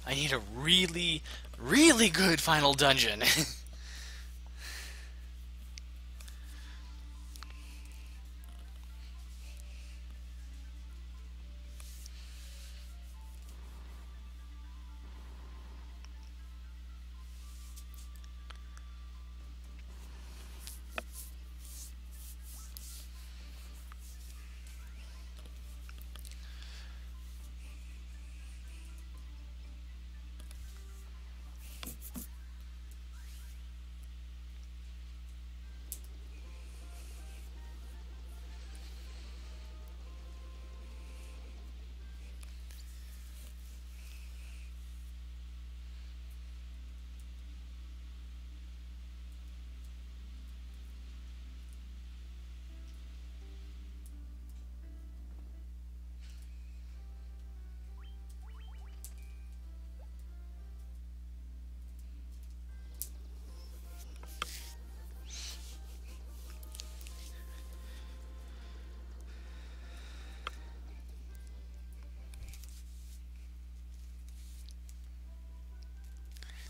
A: I need a really, really good final dungeon.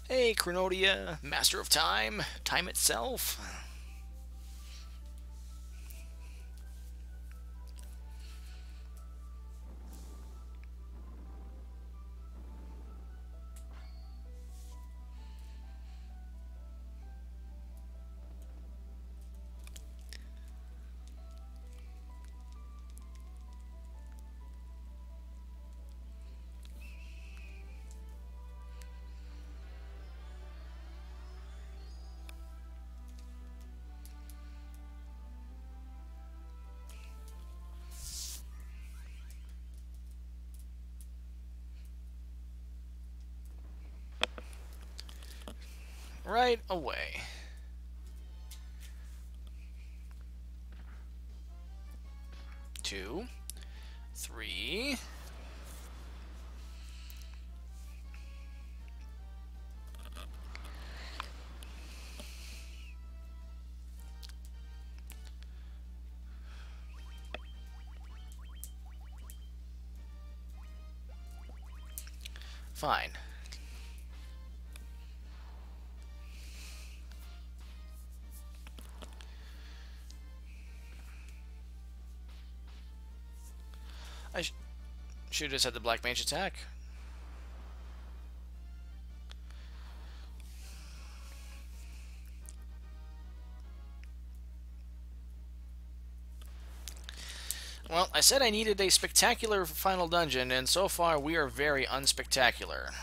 A: Hey, Chronodia, Master of Time, Time itself. Right away. Two, three. Fine. Should had the Black Mage attack. Well, I said I needed a spectacular final dungeon, and so far we are very unspectacular.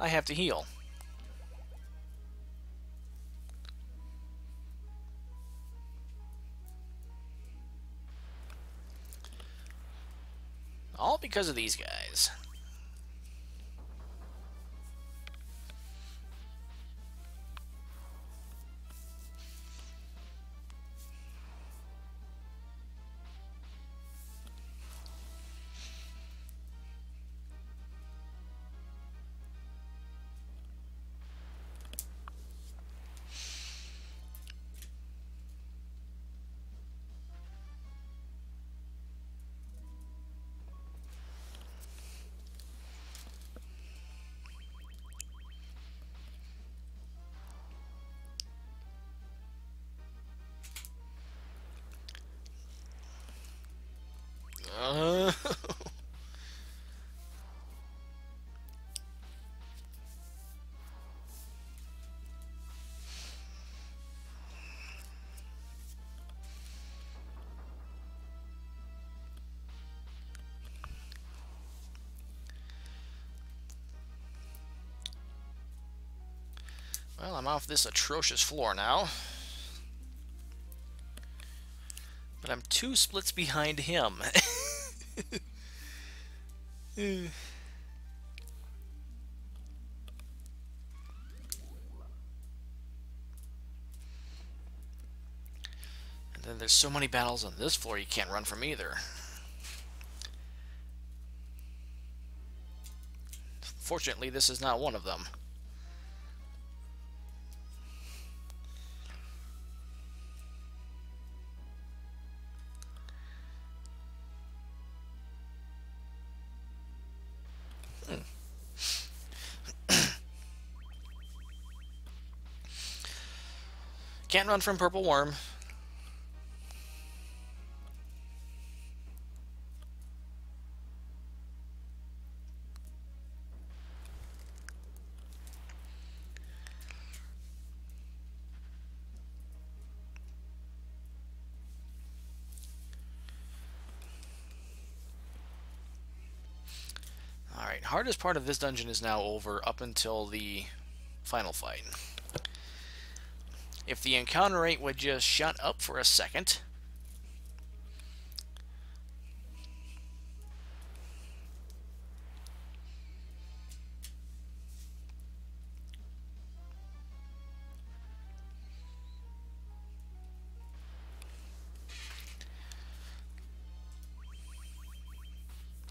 A: I have to heal. All because of these guys. Well, I'm off this atrocious floor now. But I'm two splits behind him. and then there's so many battles on this floor you can't run from either. Fortunately, this is not one of them. Can't run from Purple Worm. Alright, hardest part of this dungeon is now over up until the final fight. If the encounter rate would just shut up for a second.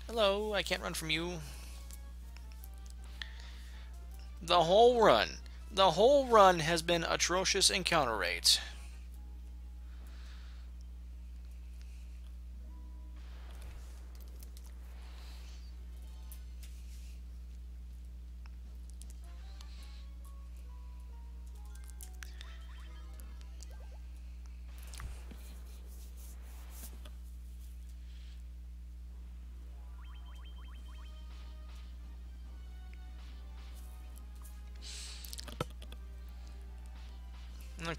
A: Hello, I can't run from you. The whole run. The whole run has been atrocious encounter rate.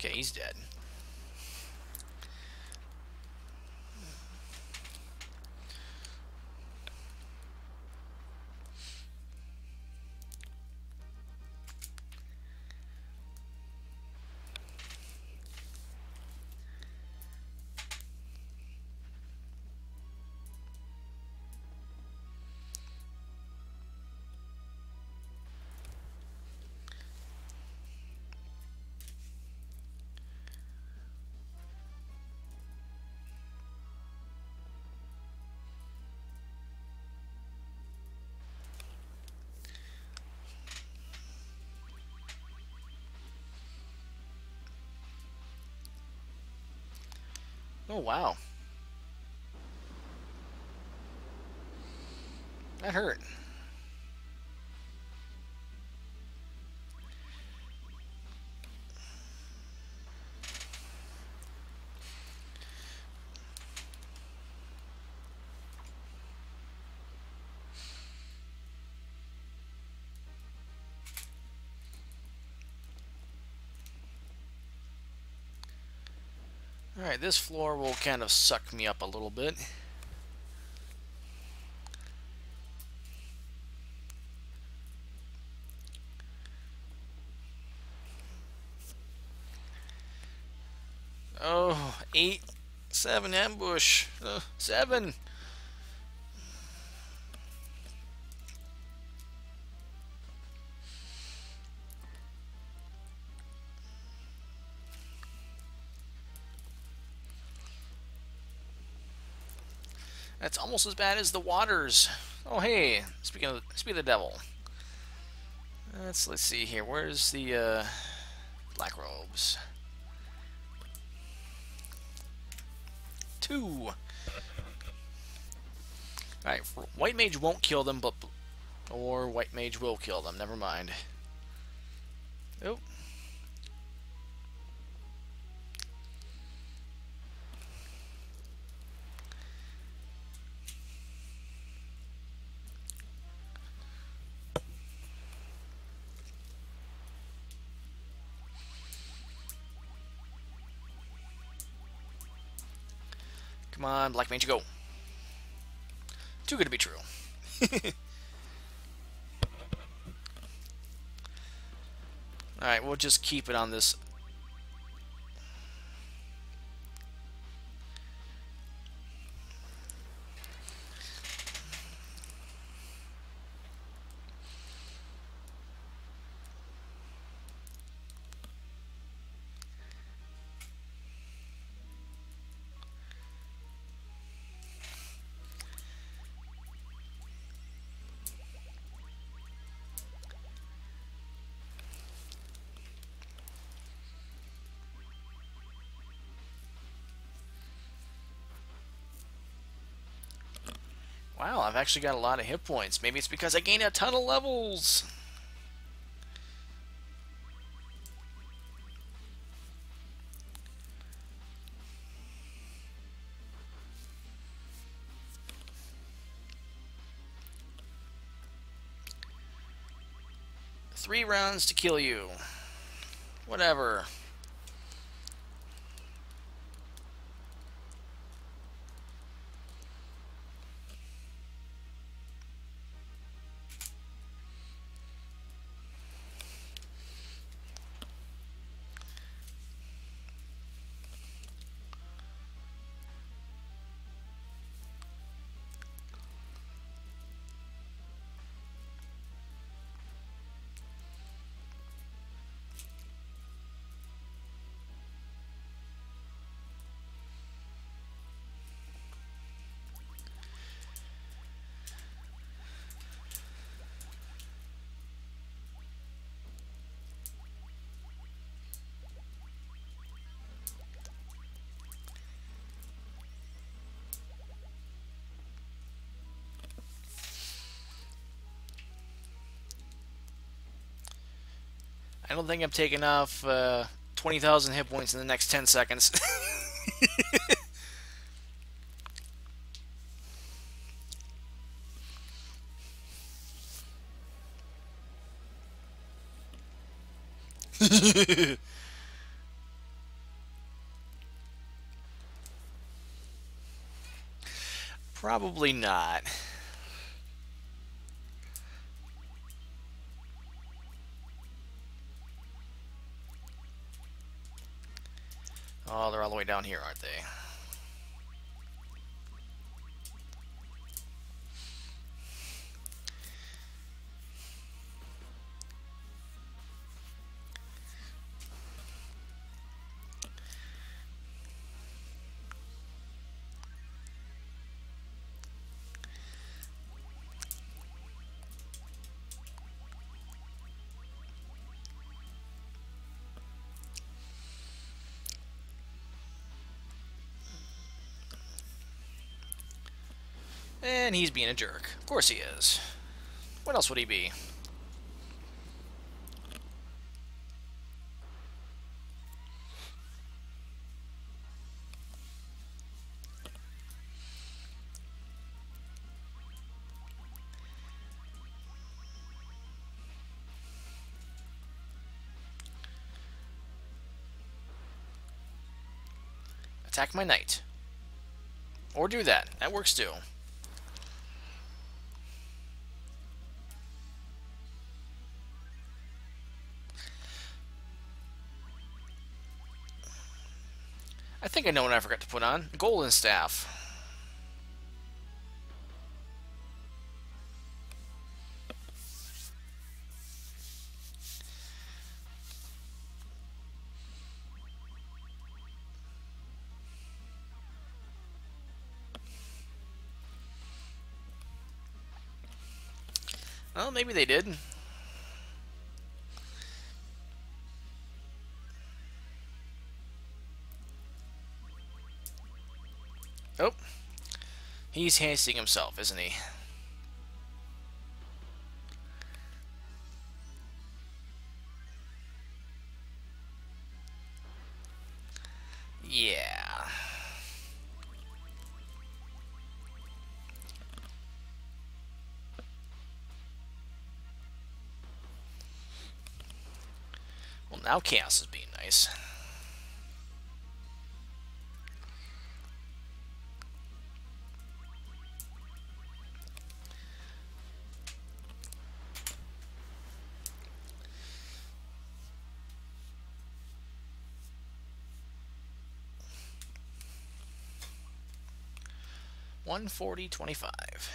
A: Okay, he's dead. Oh, wow. That hurt. Alright, this floor will kind of suck me up a little bit. Oh, eight, seven ambush, uh, seven. Almost as bad as the waters. Oh, hey, speaking of, speaking of the devil. Let's, let's see here. Where's the uh, black robes? Two. Alright, white mage won't kill them, but... Or white mage will kill them. Never mind. Oh. Come on, Black Mage, go. Too good to be true. Alright, we'll just keep it on this I've actually got a lot of hit points. Maybe it's because I gained a ton of levels. Three rounds to kill you. Whatever. I don't think I'm taking off uh, 20,000 hit points in the next 10 seconds. Probably not. Down here, aren't they? And he's being a jerk. Of course he is. What else would he be? Attack my knight. Or do that. That works too. Think I know what I forgot to put on. Golden Staff. Well, maybe they did. He's hasting himself, isn't he? Yeah. Well, now Chaos is being nice. One forty twenty five.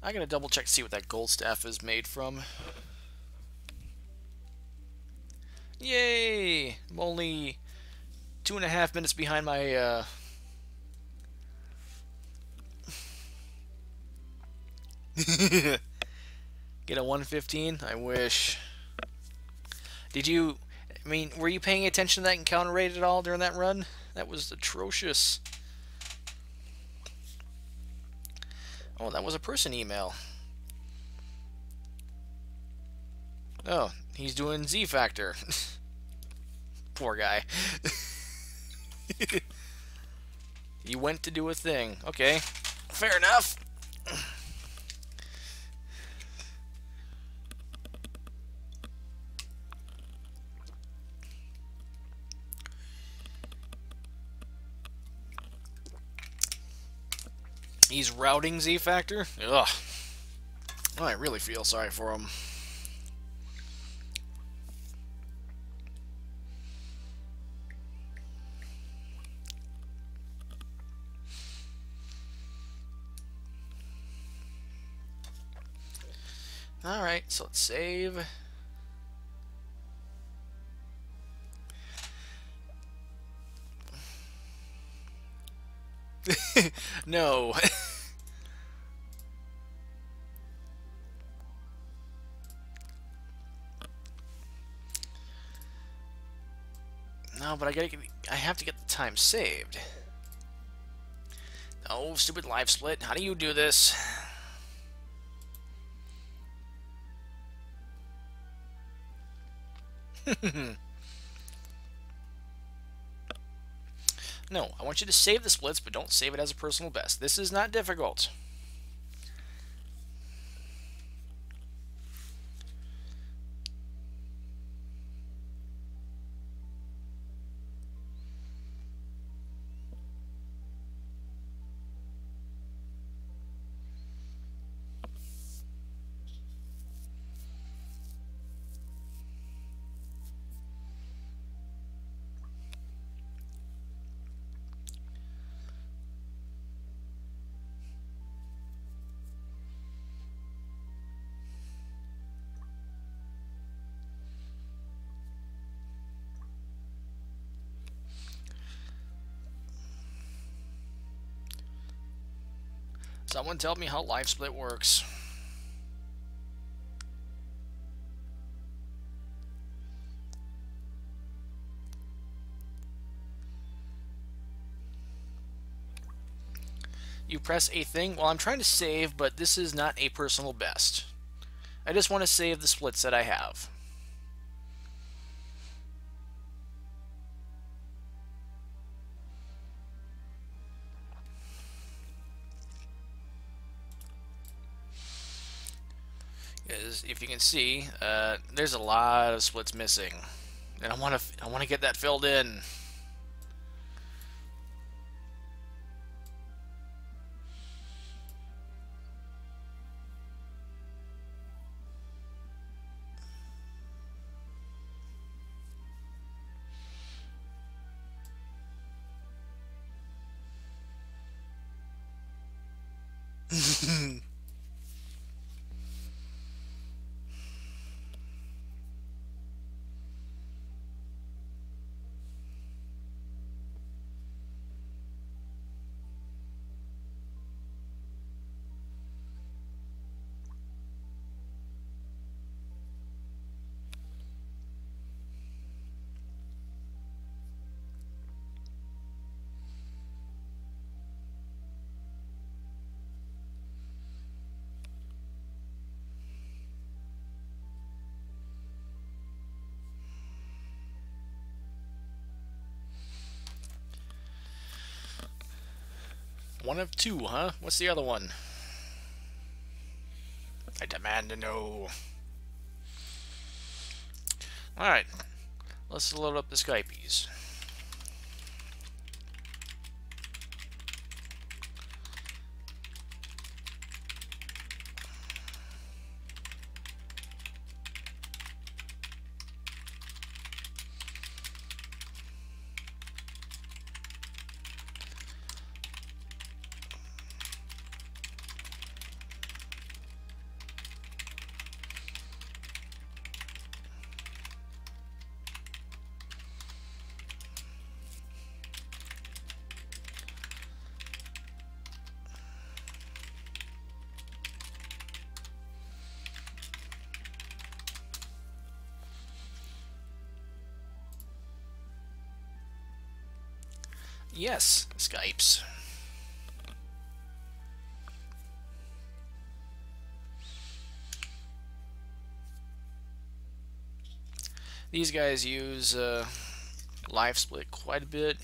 A: I gotta double check to see what that gold staff is made from. Yay! I'm only two and a half minutes behind my uh, Get a 115? I wish. Did you... I mean, were you paying attention to that encounter rate at all during that run? That was atrocious. Oh, that was a person email. Oh, he's doing Z Factor. Poor guy. you went to do a thing. Okay, fair enough. He's routing Z Factor? Ugh. I really feel sorry for him. Alright, so let's save. no. but I gotta get, I have to get the time saved. Oh, stupid LiveSplit. How do you do this? No, I want you to save the splits, but don't save it as a personal best. This is not difficult. Someone tell me how LiveSplit works. You press a thing. Well, I'm trying to save, but this is not a personal best. I just want to save the splits that I have. Can see, uh, there's a lot of splits missing, and I want to I want to get that filled in. One of two, huh? What's the other one? I demand to know. Alright. Let's load up the Skypies. Yes, Skypes. These guys use uh, split quite a bit.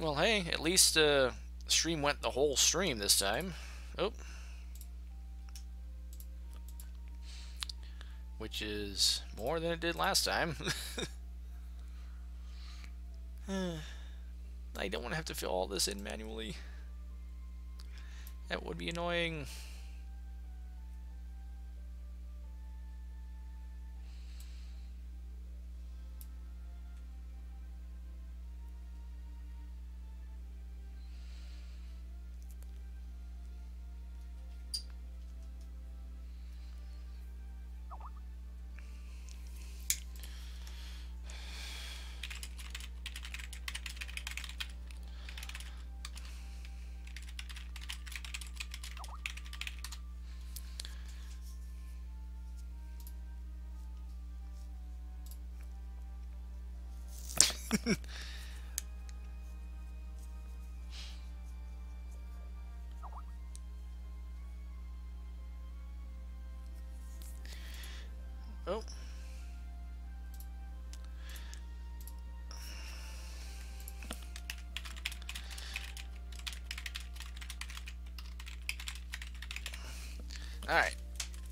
A: Well, hey, at least uh, stream went the whole stream this time. Oh. Which is more than it did last time. I don't want to have to fill all this in manually. That would be annoying.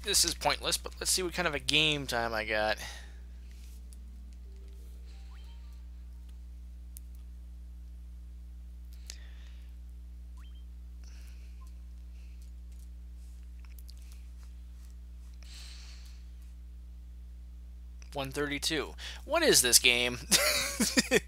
A: This is pointless, but let's see what kind of a game time I got. One thirty-two. What is this game?